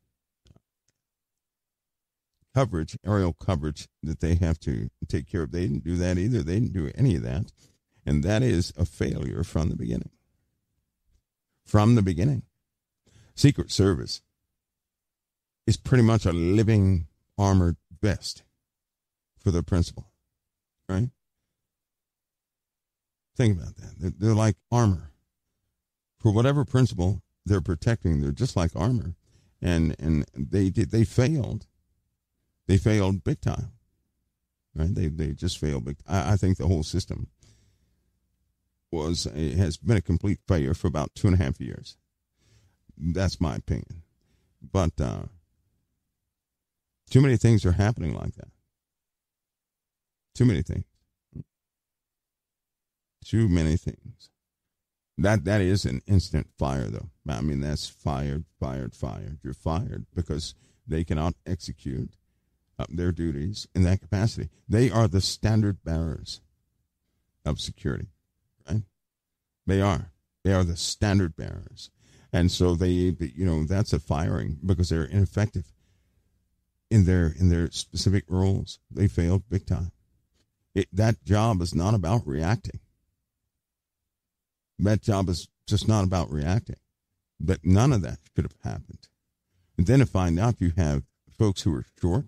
coverage, aerial coverage that they have to take care of. They didn't do that either. They didn't do any of that. And that is a failure from the beginning. From the beginning. Secret Service is pretty much a living armored vest for their principal, right? Think about that. They're, they're like armor. For whatever principle they're protecting, they're just like armor. And, and they did, they failed they failed big time. Right? They they just failed big. I, I think the whole system was has been a complete failure for about two and a half years. That's my opinion. But uh, too many things are happening like that. Too many things. Too many things. That that is an instant fire, though. I mean, that's fired, fired, fired. You're fired because they cannot execute their duties in that capacity. They are the standard bearers of security, right? They are. They are the standard bearers. and so they, you know, that's a firing because they're ineffective in their in their specific roles. They failed big time. It, that job is not about reacting. That job is just not about reacting. But none of that should have happened. And then to find out you have folks who are short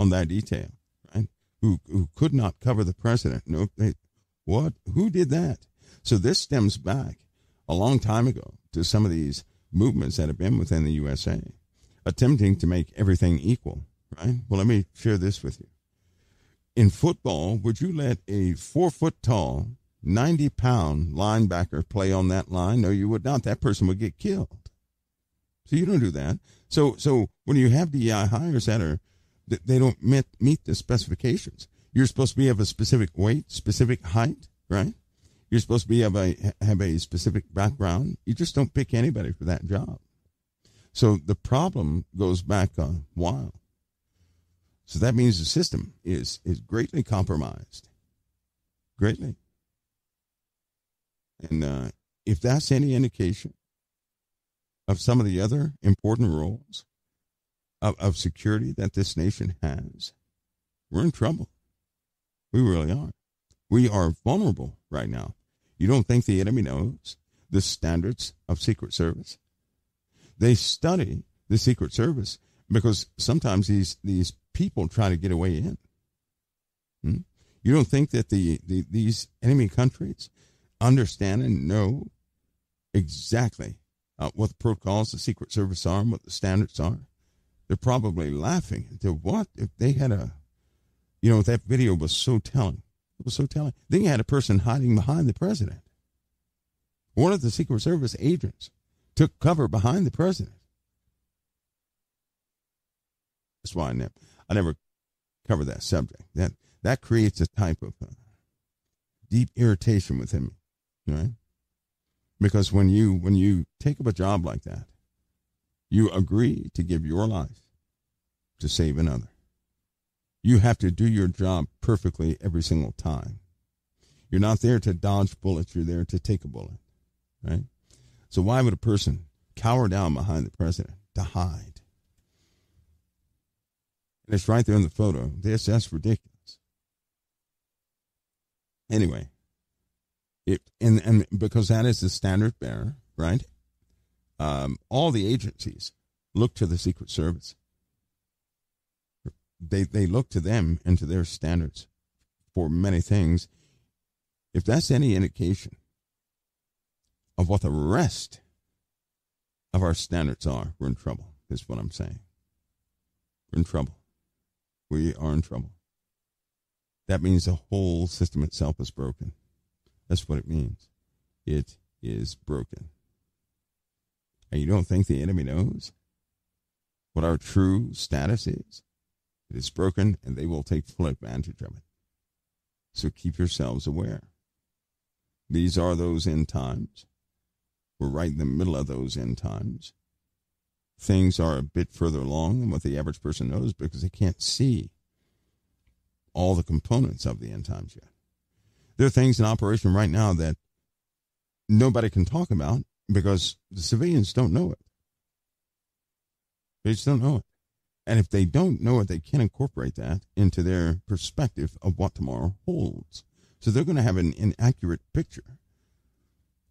on that detail, right? Who who could not cover the president. No, they, what? Who did that? So this stems back a long time ago to some of these movements that have been within the USA, attempting to make everything equal. Right? Well, let me share this with you. In football, would you let a four foot tall, 90 pound linebacker play on that line? No, you would not. That person would get killed. So you don't do that. So, so when you have DEI hires that are, they don't meet, meet the specifications. You're supposed to be of a specific weight, specific height, right? You're supposed to be have a have a specific background. You just don't pick anybody for that job. So the problem goes back a while. So that means the system is is greatly compromised, greatly. And uh, if that's any indication of some of the other important roles of, of security that this nation has, we're in trouble. We really are. We are vulnerable right now. You don't think the enemy knows the standards of Secret Service? They study the Secret Service because sometimes these, these people try to get away in. Hmm? You don't think that the, the these enemy countries understand and know exactly uh, what the protocols the Secret Service are and what the standards are? They're probably laughing. To what if they had a, you know, that video was so telling. It was so telling. Then you had a person hiding behind the president. One of the Secret Service agents took cover behind the president. That's why I never, I never cover that subject. That that creates a type of uh, deep irritation within me, right? Because when you when you take up a job like that, you agree to give your life to save another. You have to do your job perfectly every single time. You're not there to dodge bullets, you're there to take a bullet. Right? So why would a person cower down behind the president to hide? And it's right there in the photo. This that's ridiculous. Anyway, it and and because that is the standard bearer, right? Um, all the agencies look to the Secret Service they they look to them and to their standards for many things. If that's any indication of what the rest of our standards are, we're in trouble. Is what I'm saying. We're in trouble. We are in trouble. That means the whole system itself is broken. That's what it means. It is broken. And you don't think the enemy knows what our true status is? It is broken, and they will take full advantage of it. So keep yourselves aware. These are those end times. We're right in the middle of those end times. Things are a bit further along than what the average person knows because they can't see all the components of the end times yet. There are things in operation right now that nobody can talk about because the civilians don't know it. They just don't know it. And if they don't know it, they can't incorporate that into their perspective of what tomorrow holds. So they're going to have an inaccurate picture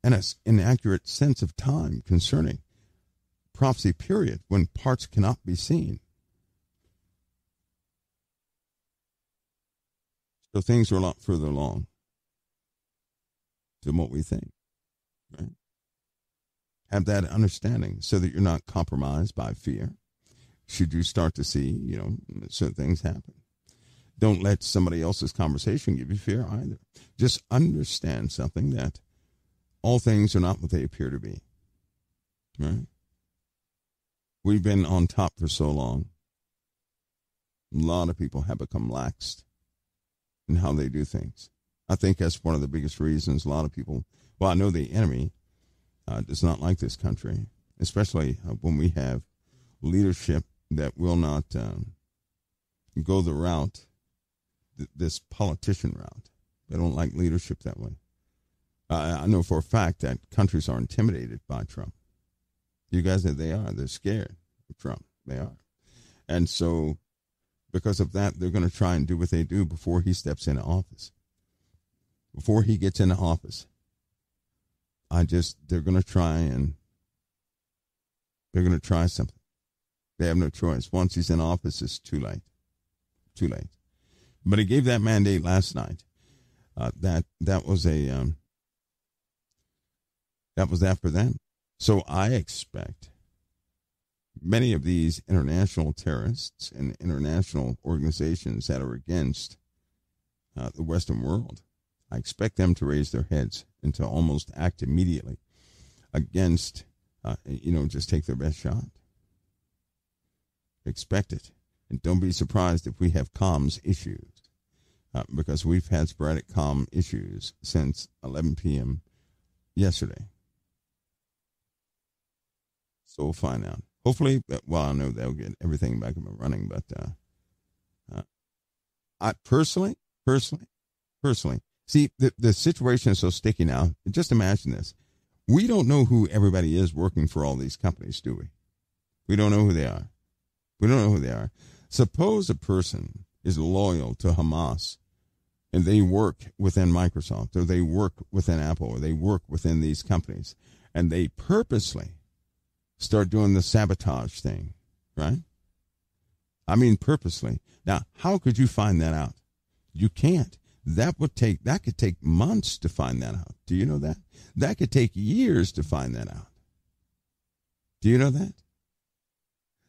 and an inaccurate sense of time concerning prophecy period when parts cannot be seen. So things are a lot further along than what we think. Right? Have that understanding so that you're not compromised by fear should you start to see, you know, certain things happen. Don't let somebody else's conversation give you fear either. Just understand something that all things are not what they appear to be. Right? We've been on top for so long. A lot of people have become laxed in how they do things. I think that's one of the biggest reasons a lot of people, well, I know the enemy uh, does not like this country, especially uh, when we have leadership that will not um, go the route, th- this politician route. They don't like leadership that way. Uh, I know for a fact that countries are intimidated by Trump. You guys, they are. They're scared of Trump. They are. And so, because of that, they're going to try and do what they do before he steps into office. Before he gets into office, I just, they're going to try and, they're going to try something. They have no choice. Once he's in office, it's too late. Too late. But he gave that mandate last night. Uh, that that was a um, that was after that. So I expect many of these international terrorists and international organizations that are against uh, the Western world, I expect them to raise their heads and to almost act immediately against, uh, you know, just take their best shot. Expect it. And don't be surprised if we have comms issues uh, because we've had sporadic comm issues since 11 p.m. yesterday. So we'll find out. Hopefully, uh, well, I know they'll get everything back up and running, but uh, uh, I personally, personally, personally, see the the situation is so sticky now. Just imagine this: we don't know who everybody is working for all these companies, do we? We don't know who they are. We don't know who they are. Suppose a person is loyal to Hamas and they work within Microsoft or they work within Apple or they work within these companies and they purposely start doing the sabotage thing, right? I mean, purposely. Now, how could you find that out? You can't. That would take, that could take months to find that out. Do you know that? That could take years to find that out. Do you know that?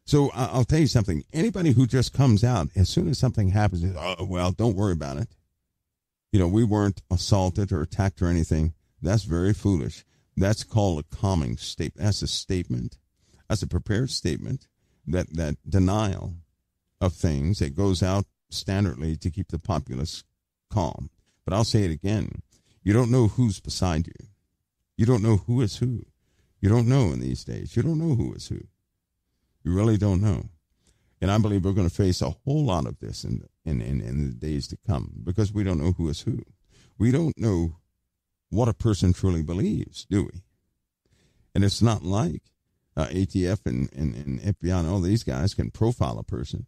So I'll tell you something. Anybody who just comes out as soon as something happens, oh, well, don't worry about it. You know, we weren't assaulted or attacked or anything. That's very foolish. That's called a calming statement. That's a statement. That's a prepared statement. That that denial of things that goes out standardly to keep the populace calm. But I'll say it again. You don't know who's beside you. You don't know who is who. You don't know in these days. You don't know who is who. You really don't know. And I believe we're going to face a whole lot of this in, in, in, in the days to come because we don't know who is who. We don't know what a person truly believes, do we? And it's not like uh, ATF and, and, and FBI and all these guys can profile a person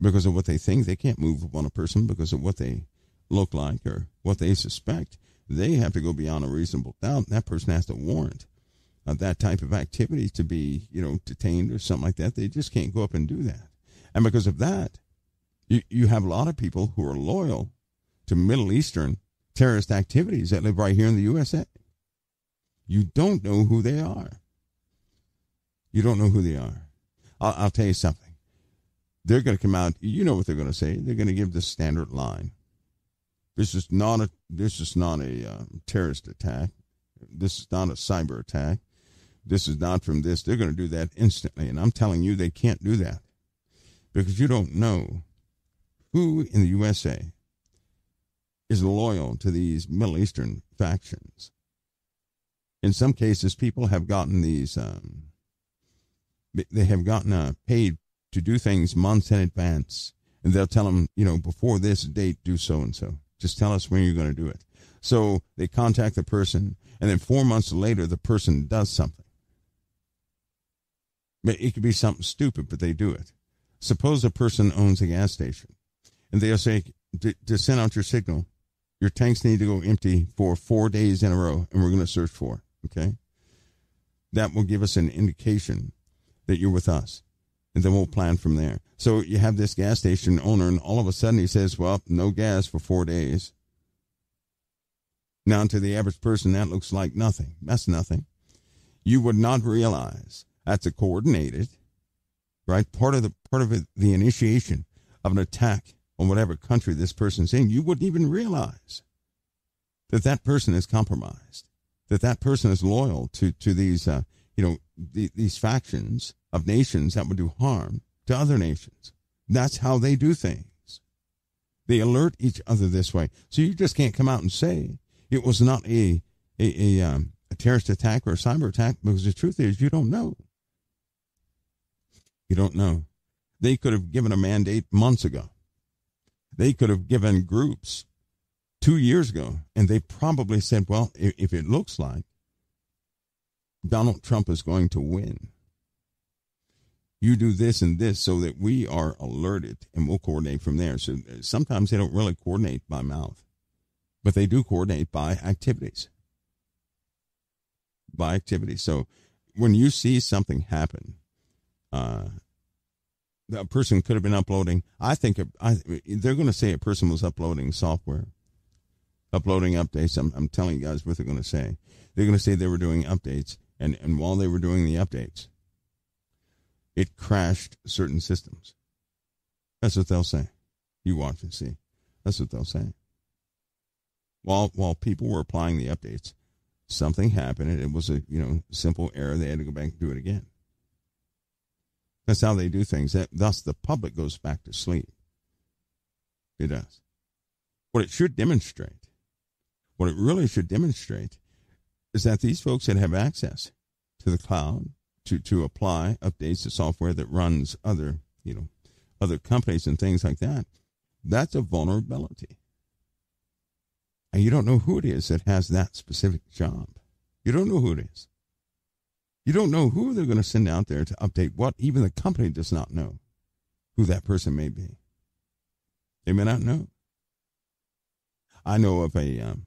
because of what they think. They can't move upon a person because of what they look like or what they suspect. They have to go beyond a reasonable doubt. That person has to warrant of that type of activity to be, you know, detained or something like that. They just can't go up and do that. And because of that, you, you have a lot of people who are loyal to Middle Eastern terrorist activities that live right here in the USA. You don't know who they are. You don't know who they are. I'll, I'll tell you something. They're going to come out. You know what they're going to say. They're going to give the standard line. This is not a. This is not a uh, terrorist attack. This is not a cyber attack this is not from this. They're going to do that instantly. And I'm telling you, they can't do that because you don't know who in the USA is loyal to these Middle Eastern factions. In some cases, people have gotten these, um, they have gotten uh, paid to do things months in advance. And they'll tell them, you know, before this date, do so and so. Just tell us when you're going to do it. So they contact the person, and then four months later, the person does something. It could be something stupid, but they do it. Suppose a person owns a gas station and they'll say, to send out your signal, your tanks need to go empty for four days in a row and we're going to search for. Okay. That will give us an indication that you're with us. And then we'll plan from there. So you have this gas station owner and all of a sudden he says, well, no gas for four days. Now to the average person, that looks like nothing. That's nothing. You would not realize that's a coordinated, right? Part of the part of it, the initiation of an attack on whatever country this person's in. You wouldn't even realize that that person is compromised, that that person is loyal to to these, uh, you know, the, these factions of nations that would do harm to other nations. That's how they do things. They alert each other this way. So you just can't come out and say it was not a a, a, um, a terrorist attack or a cyber attack because the truth is you don't know. You don't know. They could have given a mandate months ago. They could have given groups two years ago, and they probably said, well, if, if it looks like Donald Trump is going to win, You do this and this so that we are alerted and we'll coordinate from there. So uh, sometimes they don't really coordinate by mouth, but they do coordinate by activities. By activities. So when you see something happen, uh, a person could have been uploading. I think I, they're going to say a person was uploading software, uploading updates. I'm, I'm telling you guys what they're going to say. They're going to say they were doing updates, and, and while they were doing the updates, it crashed certain systems. That's what they'll say. You watch and see. That's what they'll say. While while people were applying the updates, something happened and it was a you know simple error. They had to go back and do it again. That's how they do things. That, thus, the public goes back to sleep. It does. What it should demonstrate, what it really should demonstrate, is that these folks that have access to the cloud to, to apply updates to software that runs other, you know, other companies and things like that, that's a vulnerability. And you don't know who it is that has that specific job. You don't know who it is. You don't know who they're going to send out there to update what. Even the company does not know who that person may be. They may not know. I know of a, um,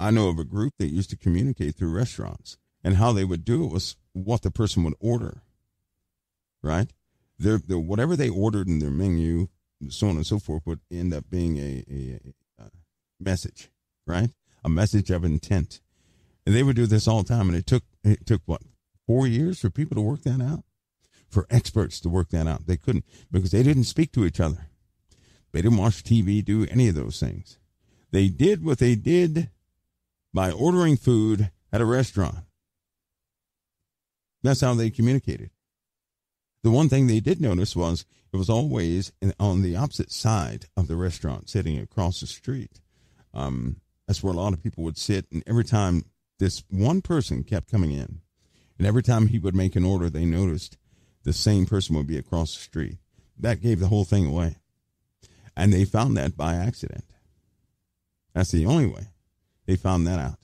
I know of a group that used to communicate through restaurants, and how they would do it was what the person would order. Right? Their, their whatever they ordered in their menu, so on and so forth, would end up being a, a, a message, right? A message of intent. And they would do this all the time, and it took it took what four years for people to work that out, for experts to work that out. They couldn't because they didn't speak to each other. They didn't watch TV, do any of those things. They did what they did by ordering food at a restaurant. That's how they communicated. The one thing they did notice was it was always on the opposite side of the restaurant, sitting across the street. Um, that's where a lot of people would sit, and every time this one person kept coming in. And every time he would make an order, they noticed the same person would be across the street. That gave the whole thing away. And they found that by accident. That's the only way they found that out.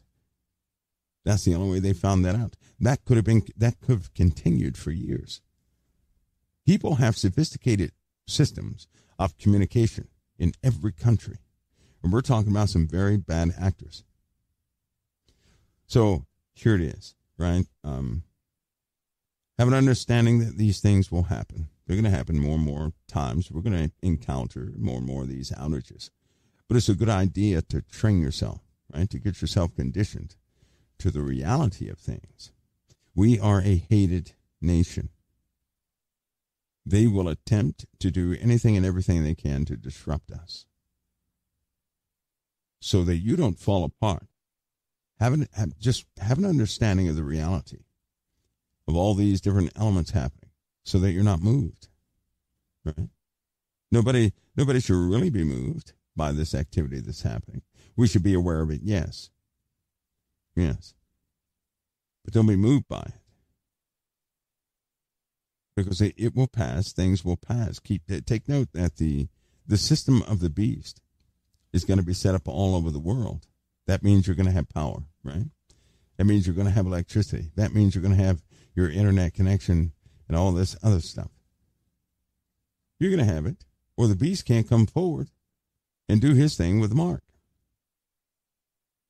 That's the only way they found that out. That could have been that could have continued for years. People have sophisticated systems of communication in every country. And we're talking about some very bad actors. So here it is, right? Um, have an understanding that these things will happen. They're going to happen more and more times. We're going to encounter more and more of these outages. But it's a good idea to train yourself, right? To get yourself conditioned to the reality of things. We are a hated nation. They will attempt to do anything and everything they can to disrupt us so that you don't fall apart have, an, have just have an understanding of the reality of all these different elements happening so that you're not moved. Right? Nobody nobody should really be moved by this activity that's happening. We should be aware of it, yes. Yes. But don't be moved by it. Because it, it will pass, things will pass. Keep eh, take note that the the system of the beast is going to be set up all over the world. That means you're going to have power, right? That means you're going to have electricity. That means you're going to have your internet connection and all this other stuff. You're going to have it, or the beast can't come forward and do his thing with mark.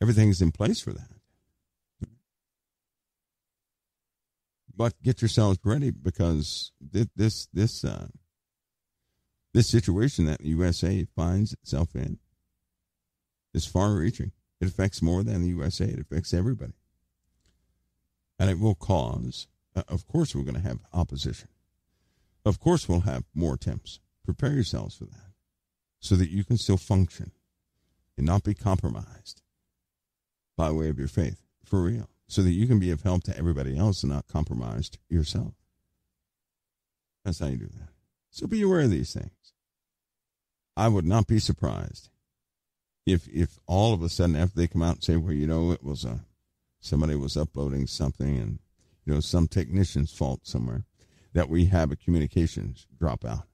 Everything's in place for that. But get yourselves ready because this this uh, this situation that the USA finds itself in is far-reaching. It affects more than the USA. It affects everybody. And it will cause, uh, of course, we're going to have opposition. Of course, we'll have more attempts. Prepare yourselves for that so that you can still function and not be compromised by way of your faith, for real, so that you can be of help to everybody else and not compromised yourself. That's how you do that. So be aware of these things. I would not be surprised if if all of a sudden after they come out and say, well, you know, it was a somebody was uploading something and you know some technician's fault somewhere, that we have a communications dropout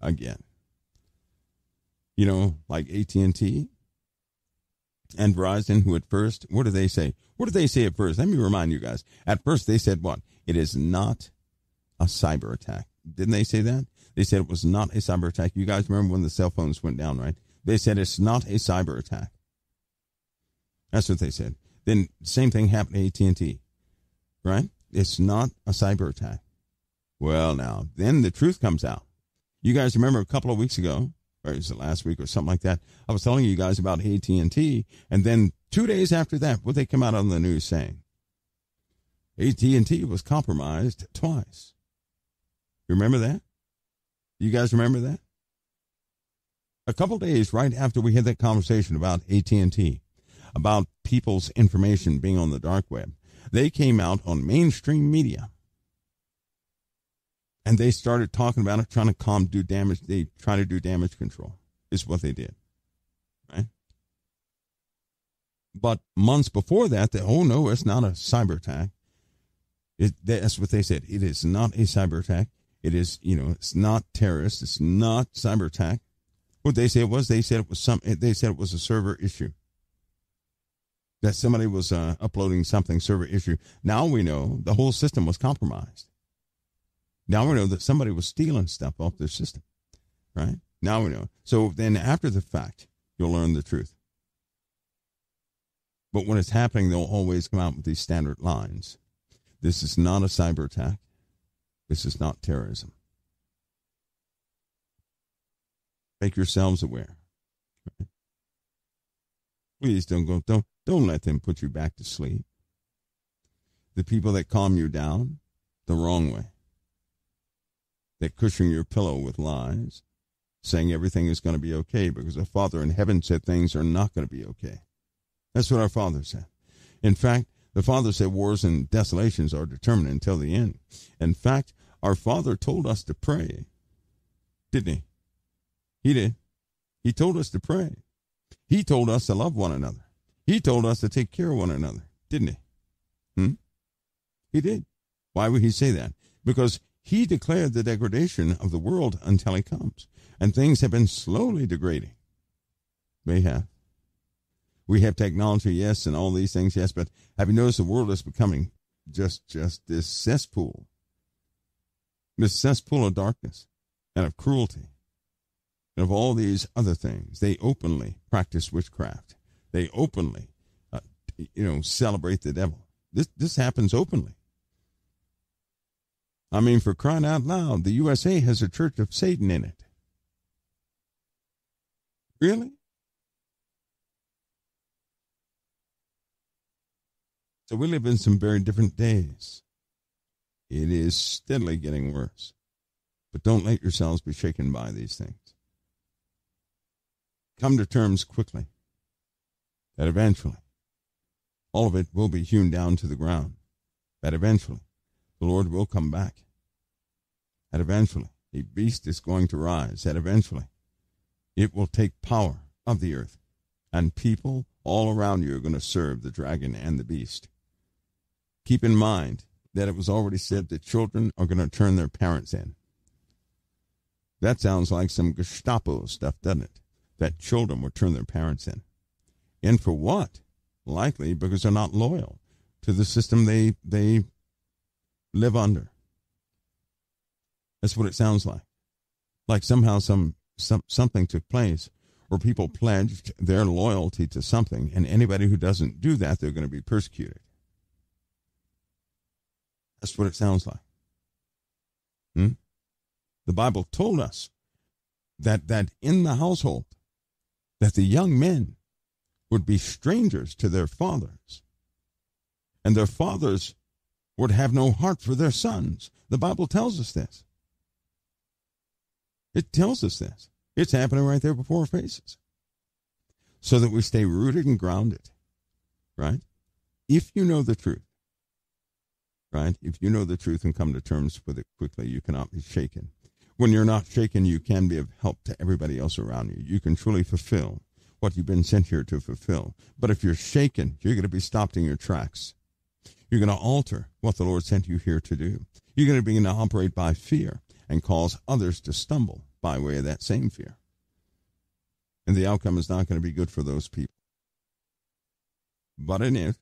again. You know, like AT and T and Verizon, who at first, what did they say? What did they say at first? Let me remind you guys. At first, they said what? It is not a cyber attack. Didn't they say that? They said it was not a cyber attack. You guys remember when the cell phones went down, right? They said it's not a cyber attack. That's what they said. Then same thing happened to AT&T, right? It's not a cyber attack. Well, now, then the truth comes out. You guys remember a couple of weeks ago, or is it last week or something like that? I was telling you guys about AT&T, and then two days after that, what they come out on the news saying? AT&T was compromised twice. You remember that? You guys remember that? A couple days right after we had that conversation about AT&T, about people's information being on the dark web, they came out on mainstream media and they started talking about it, trying to calm, do damage. They try to do damage control. Is what they did, right? But months before that, they oh no, it's not a cyber attack. It, that's what they said. It is not a cyber attack. It is, you know, it's not terrorist. It's not cyber attack. What they said was they said it was some. They said it was a server issue. That somebody was uh, uploading something server issue. Now we know the whole system was compromised. Now we know that somebody was stealing stuff off their system, right? Now we know. So then after the fact, you'll learn the truth. But when it's happening, they'll always come out with these standard lines. This is not a cyber attack. This is not terrorism. Make yourselves aware. Please don't go don't don't let them put you back to sleep. The people that calm you down the wrong way that cushioning your pillow with lies, saying everything is going to be okay because the Father in heaven said things are not going to be okay. That's what our Father said. In fact, the Father said wars and desolations are determined until the end. In fact, our Father told us to pray, didn't he? He did. He told us to pray. He told us to love one another. He told us to take care of one another, didn't he? Hmm? He did. Why would he say that? Because he declared the degradation of the world until he comes. And things have been slowly degrading. They have. We have technology, yes, and all these things, yes, but have you noticed the world is becoming just just this cesspool? This cesspool of darkness and of cruelty and of all these other things. They openly practice witchcraft. They openly, uh, you know, celebrate the devil. This this happens openly. I mean, for crying out loud, the USA has a church of Satan in it. Really? So we live in some very different days. It is steadily getting worse. But don't let yourselves be shaken by these things. Come to terms quickly that eventually all of it will be hewn down to the ground, that eventually the Lord will come back. And eventually, a beast is going to rise. And eventually, it will take power of the earth. And people all around you are going to serve the dragon and the beast. Keep in mind that it was already said that children are going to turn their parents in. That sounds like some Gestapo stuff, doesn't it? That children will turn their parents in. And for what? Likely because they're not loyal to the system they, they live under. That's what it sounds like. Like somehow some, some something took place where people pledged their loyalty to something, and anybody who doesn't do that, they're going to be persecuted. That's what it sounds like. Hmm? The Bible told us that that in the household that the young men would be strangers to their fathers, and their fathers would have no heart for their sons. The Bible tells us this. It tells us this. It's happening right there before our faces. So that we stay rooted and grounded, right? If you know the truth, right? If you know the truth and come to terms with it quickly, you cannot be shaken. When you're not shaken, you can be of help to everybody else around you. You can truly fulfill what you've been sent here to fulfill. But if you're shaken, you're going to be stopped in your tracks. You're going to alter what the Lord sent you here to do. You're going to begin to operate by fear and cause others to stumble by way of that same fear. And the outcome is not going to be good for those people. But in if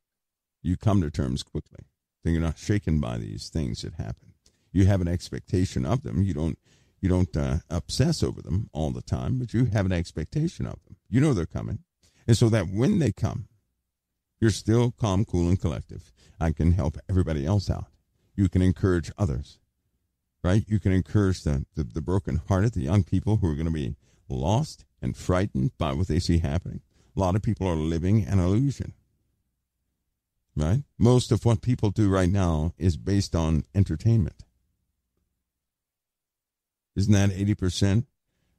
you come to terms quickly, then you're not shaken by these things that happen. You have an expectation of them. You don't you don't uh, obsess over them all the time, but you have an expectation of them. You know they're coming, and so that when they come, you're still calm, cool, and collective. I can help everybody else out. You can encourage others, right? You can encourage the the, the brokenhearted, the young people who are going to be lost and frightened by what they see happening. A lot of people are living an illusion right? Most of what people do right now is based on entertainment. Isn't that 80%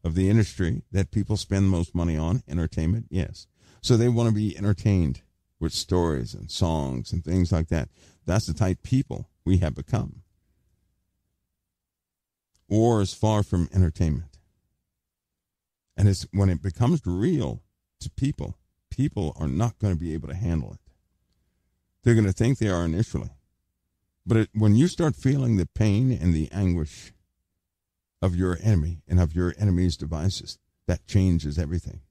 of the industry that people spend most money on? Entertainment? Yes. So they want to be entertained with stories and songs and things like that. That's the type people we have become. War is far from entertainment. And it's when it becomes real to people, people are not going to be able to handle it they're going to think they are initially. But it, when you start feeling the pain and the anguish of your enemy and of your enemy's devices, that changes everything.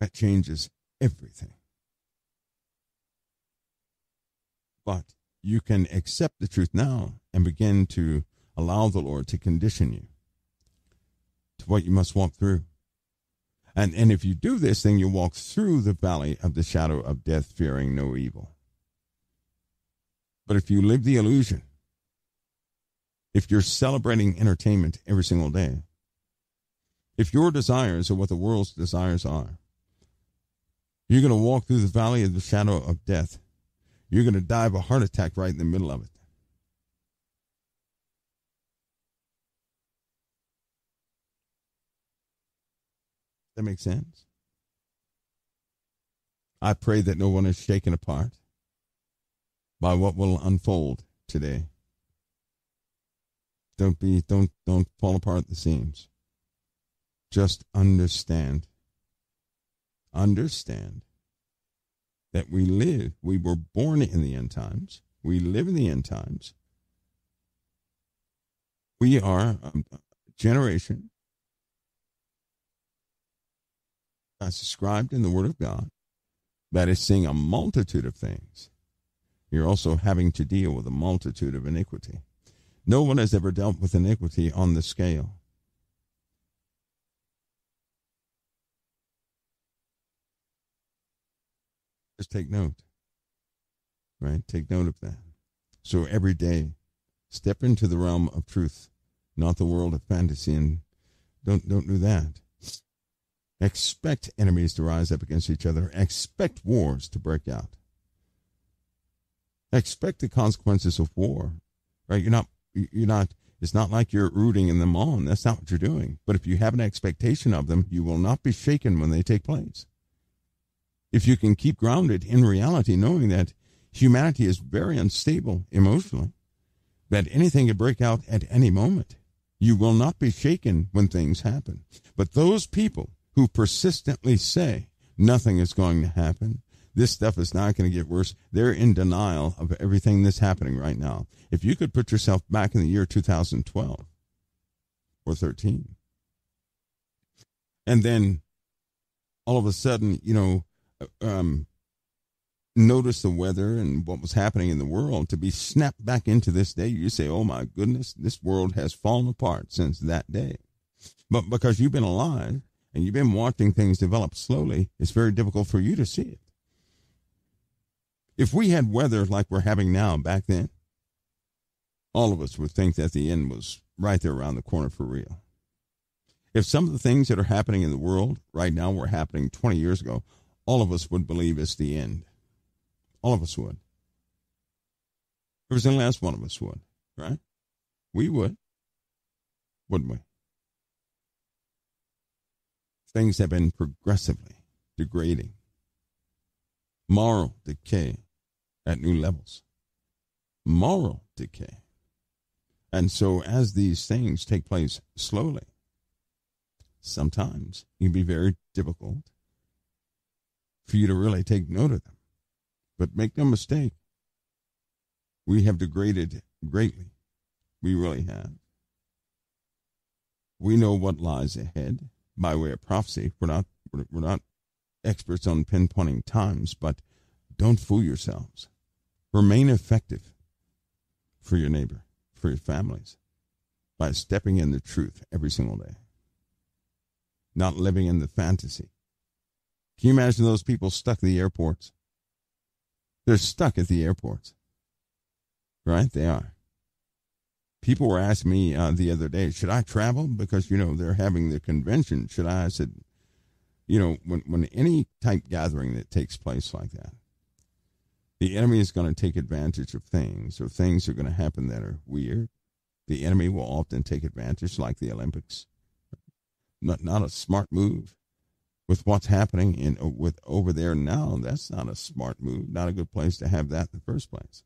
That changes everything. But you can accept the truth now and begin to allow the Lord to condition you to what you must walk through. And, and if you do this, then you walk through the valley of the shadow of death, fearing no evil. But if you live the illusion, if you're celebrating entertainment every single day, if your desires are what the world's desires are, you're going to walk through the valley of the shadow of death. You're going to die of a heart attack right in the middle of it. That makes sense. I pray that no one is shaken apart by what will unfold today. Don't be don't don't fall apart at the seams. Just understand. Understand that we live, we were born in the end times. We live in the end times. We are a generation as described in the Word of God, that is seeing a multitude of things. You're also having to deal with a multitude of iniquity. No one has ever dealt with iniquity on the scale. Just take note. Right? Take note of that. So every day, step into the realm of truth, not the world of fantasy, and don't don't do that. Expect enemies to rise up against each other. Expect wars to break out. Expect the consequences of war. Right? You're not you're not it's not like you're rooting in them on. That's not what you're doing. But if you have an expectation of them, you will not be shaken when they take place. If you can keep grounded in reality, knowing that humanity is very unstable emotionally, that anything can break out at any moment, you will not be shaken when things happen. But those people who persistently say nothing is going to happen. This stuff is not going to get worse. They're in denial of everything that's happening right now. If you could put yourself back in the year 2012 or 13, and then all of a sudden, you know, um, notice the weather and what was happening in the world to be snapped back into this day, you say, oh my goodness, this world has fallen apart since that day. But because you've been alive, and you've been watching things develop slowly, it's very difficult for you to see it. If we had weather like we're having now back then, all of us would think that the end was right there around the corner for real. If some of the things that are happening in the world right now were happening 20 years ago, all of us would believe it's the end. All of us would. Every single last one of us would, right? We would, wouldn't we? things have been progressively degrading. Moral decay at new levels. Moral decay. And so, as these things take place slowly, sometimes it can be very difficult for you to really take note of them. But make no mistake, we have degraded greatly. We really have. We know what lies ahead by way of prophecy. We're not we're not experts on pinpointing times, but don't fool yourselves. Remain effective. for your neighbor, for your families, by stepping in the truth every single day, not living in the fantasy. Can you imagine those people stuck at the airports? They're stuck at the airports, right? They are. People were asking me uh, the other day, should I travel? Because, you know, they're having the convention. Should I? I said, you know, when, when any type gathering that takes place like that, the enemy is going to take advantage of things, or things are going to happen that are weird. The enemy will often take advantage, like the Olympics. Not, not a smart move. With what's happening in with over there now, that's not a smart move. Not a good place to have that in the first place.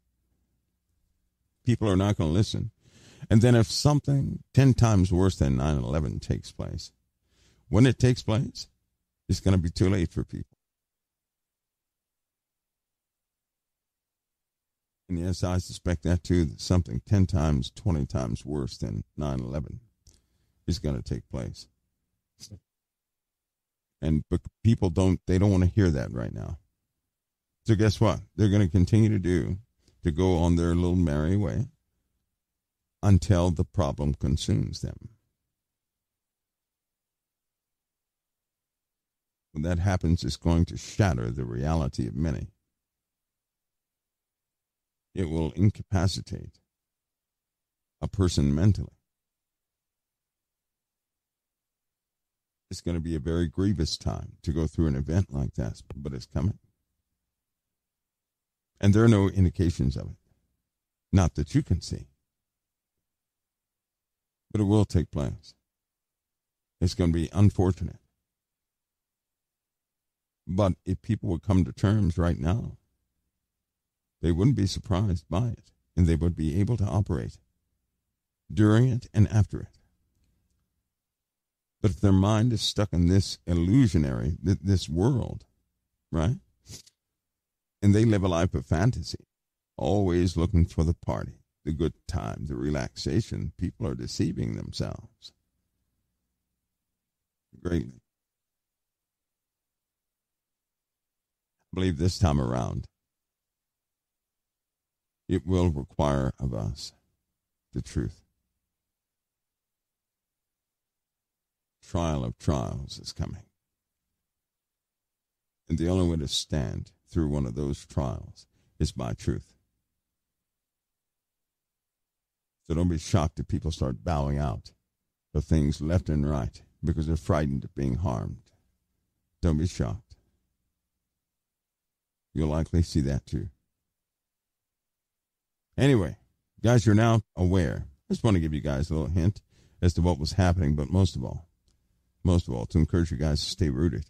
People are not going to listen. And then if something 10 times worse than 9 11 takes place, when it takes place, it's going to be too late for people. And yes, I suspect that too, that something 10 times, 20 times worse than 9 11 is going to take place. And but people don't, they don't want to hear that right now. So guess what? They're going to continue to do, to go on their little merry way until the problem consumes them. When that happens, it's going to shatter the reality of many. It will incapacitate a person mentally. It's going to be a very grievous time to go through an event like that, but it's coming. And there are no indications of it. Not that you can see. But it will take place. It's going to be unfortunate. But if people would come to terms right now, they wouldn't be surprised by it, and they would be able to operate during it and after it. But if their mind is stuck in this illusionary, this world, right? And they live a life of fantasy, always looking for the party, the good time, the relaxation, people are deceiving themselves greatly. I believe this time around, it will require of us the truth. Trial of trials is coming. And the only way to stand through one of those trials is by truth. So don't be shocked if people start bowing out of things left and right because they're frightened of being harmed. Don't be shocked. You'll likely see that too. Anyway, guys, you're now aware. I just want to give you guys a little hint as to what was happening, but most of all, most of all, to encourage you guys to stay rooted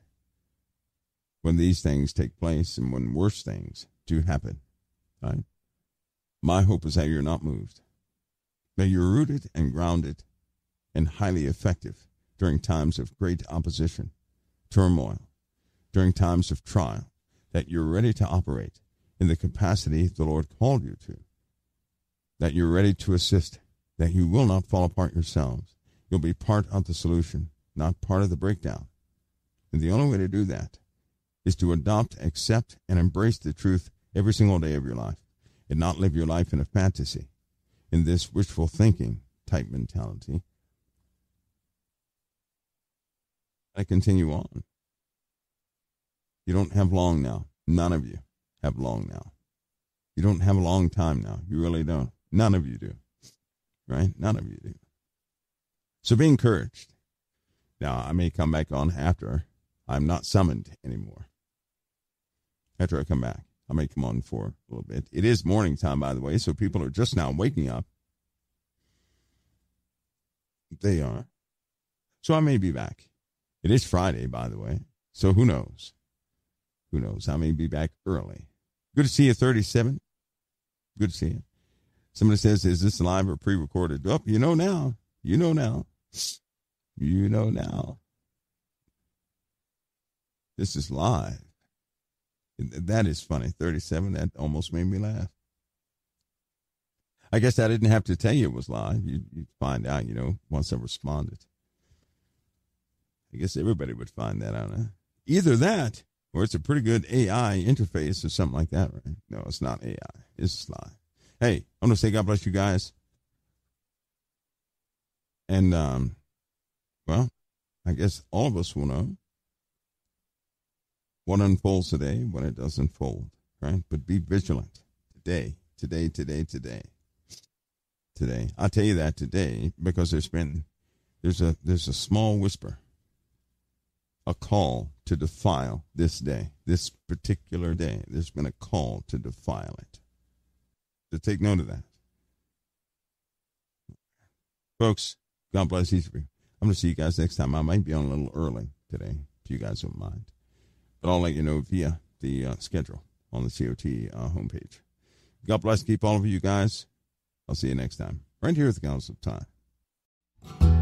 when these things take place and when worse things do happen. Right? My hope is that you're not moved, that you're rooted and grounded and highly effective during times of great opposition, turmoil, during times of trial, that you're ready to operate in the capacity the Lord called you to, that you're ready to assist, that you will not fall apart yourselves. You'll be part of the solution, not part of the breakdown. And the only way to do that is to adopt, accept, and embrace the truth every single day of your life and not live your life in a fantasy, in this wishful thinking type mentality. I continue on. You don't have long now. None of you have long now. You don't have a long time now. You really don't. None of you do. Right? None of you do. So be encouraged. Now, I may come back on after I'm not summoned anymore. After I come back, I may come on for a little bit. It is morning time, by the way, so people are just now waking up. They are. So I may be back. It is Friday, by the way, so who knows? Who knows? I may be back early. Good to see you, 37. Good to see you. Somebody says, is this live or pre-recorded? Oh, you know now. You know now. You know now. This is live. That is funny. 37, that almost made me laugh. I guess I didn't have to tell you it was live. You, would find out, you know, once I responded. I guess everybody would find that out. Huh? Either that or it's a pretty good AI interface or something like that, right? No, it's not AI. It's live. hey, I'm gonna say God bless you guys. And um, well, I guess all of us will know what unfolds today when it does unfold, right? But be vigilant today, today, today, today, today. I'll tell you that today because there's been there's a there's a small whisper, a call to defile this day, this particular day. There's been a call to defile it. To take note of that, folks. God bless each of you. I'm going to see you guys next time. I might be on a little early today, if you guys don't mind. But I'll let you know via the uh, schedule on the COT uh, homepage. God bless. Keep all of you guys. I'll see you next time. Right here at the Council of Time.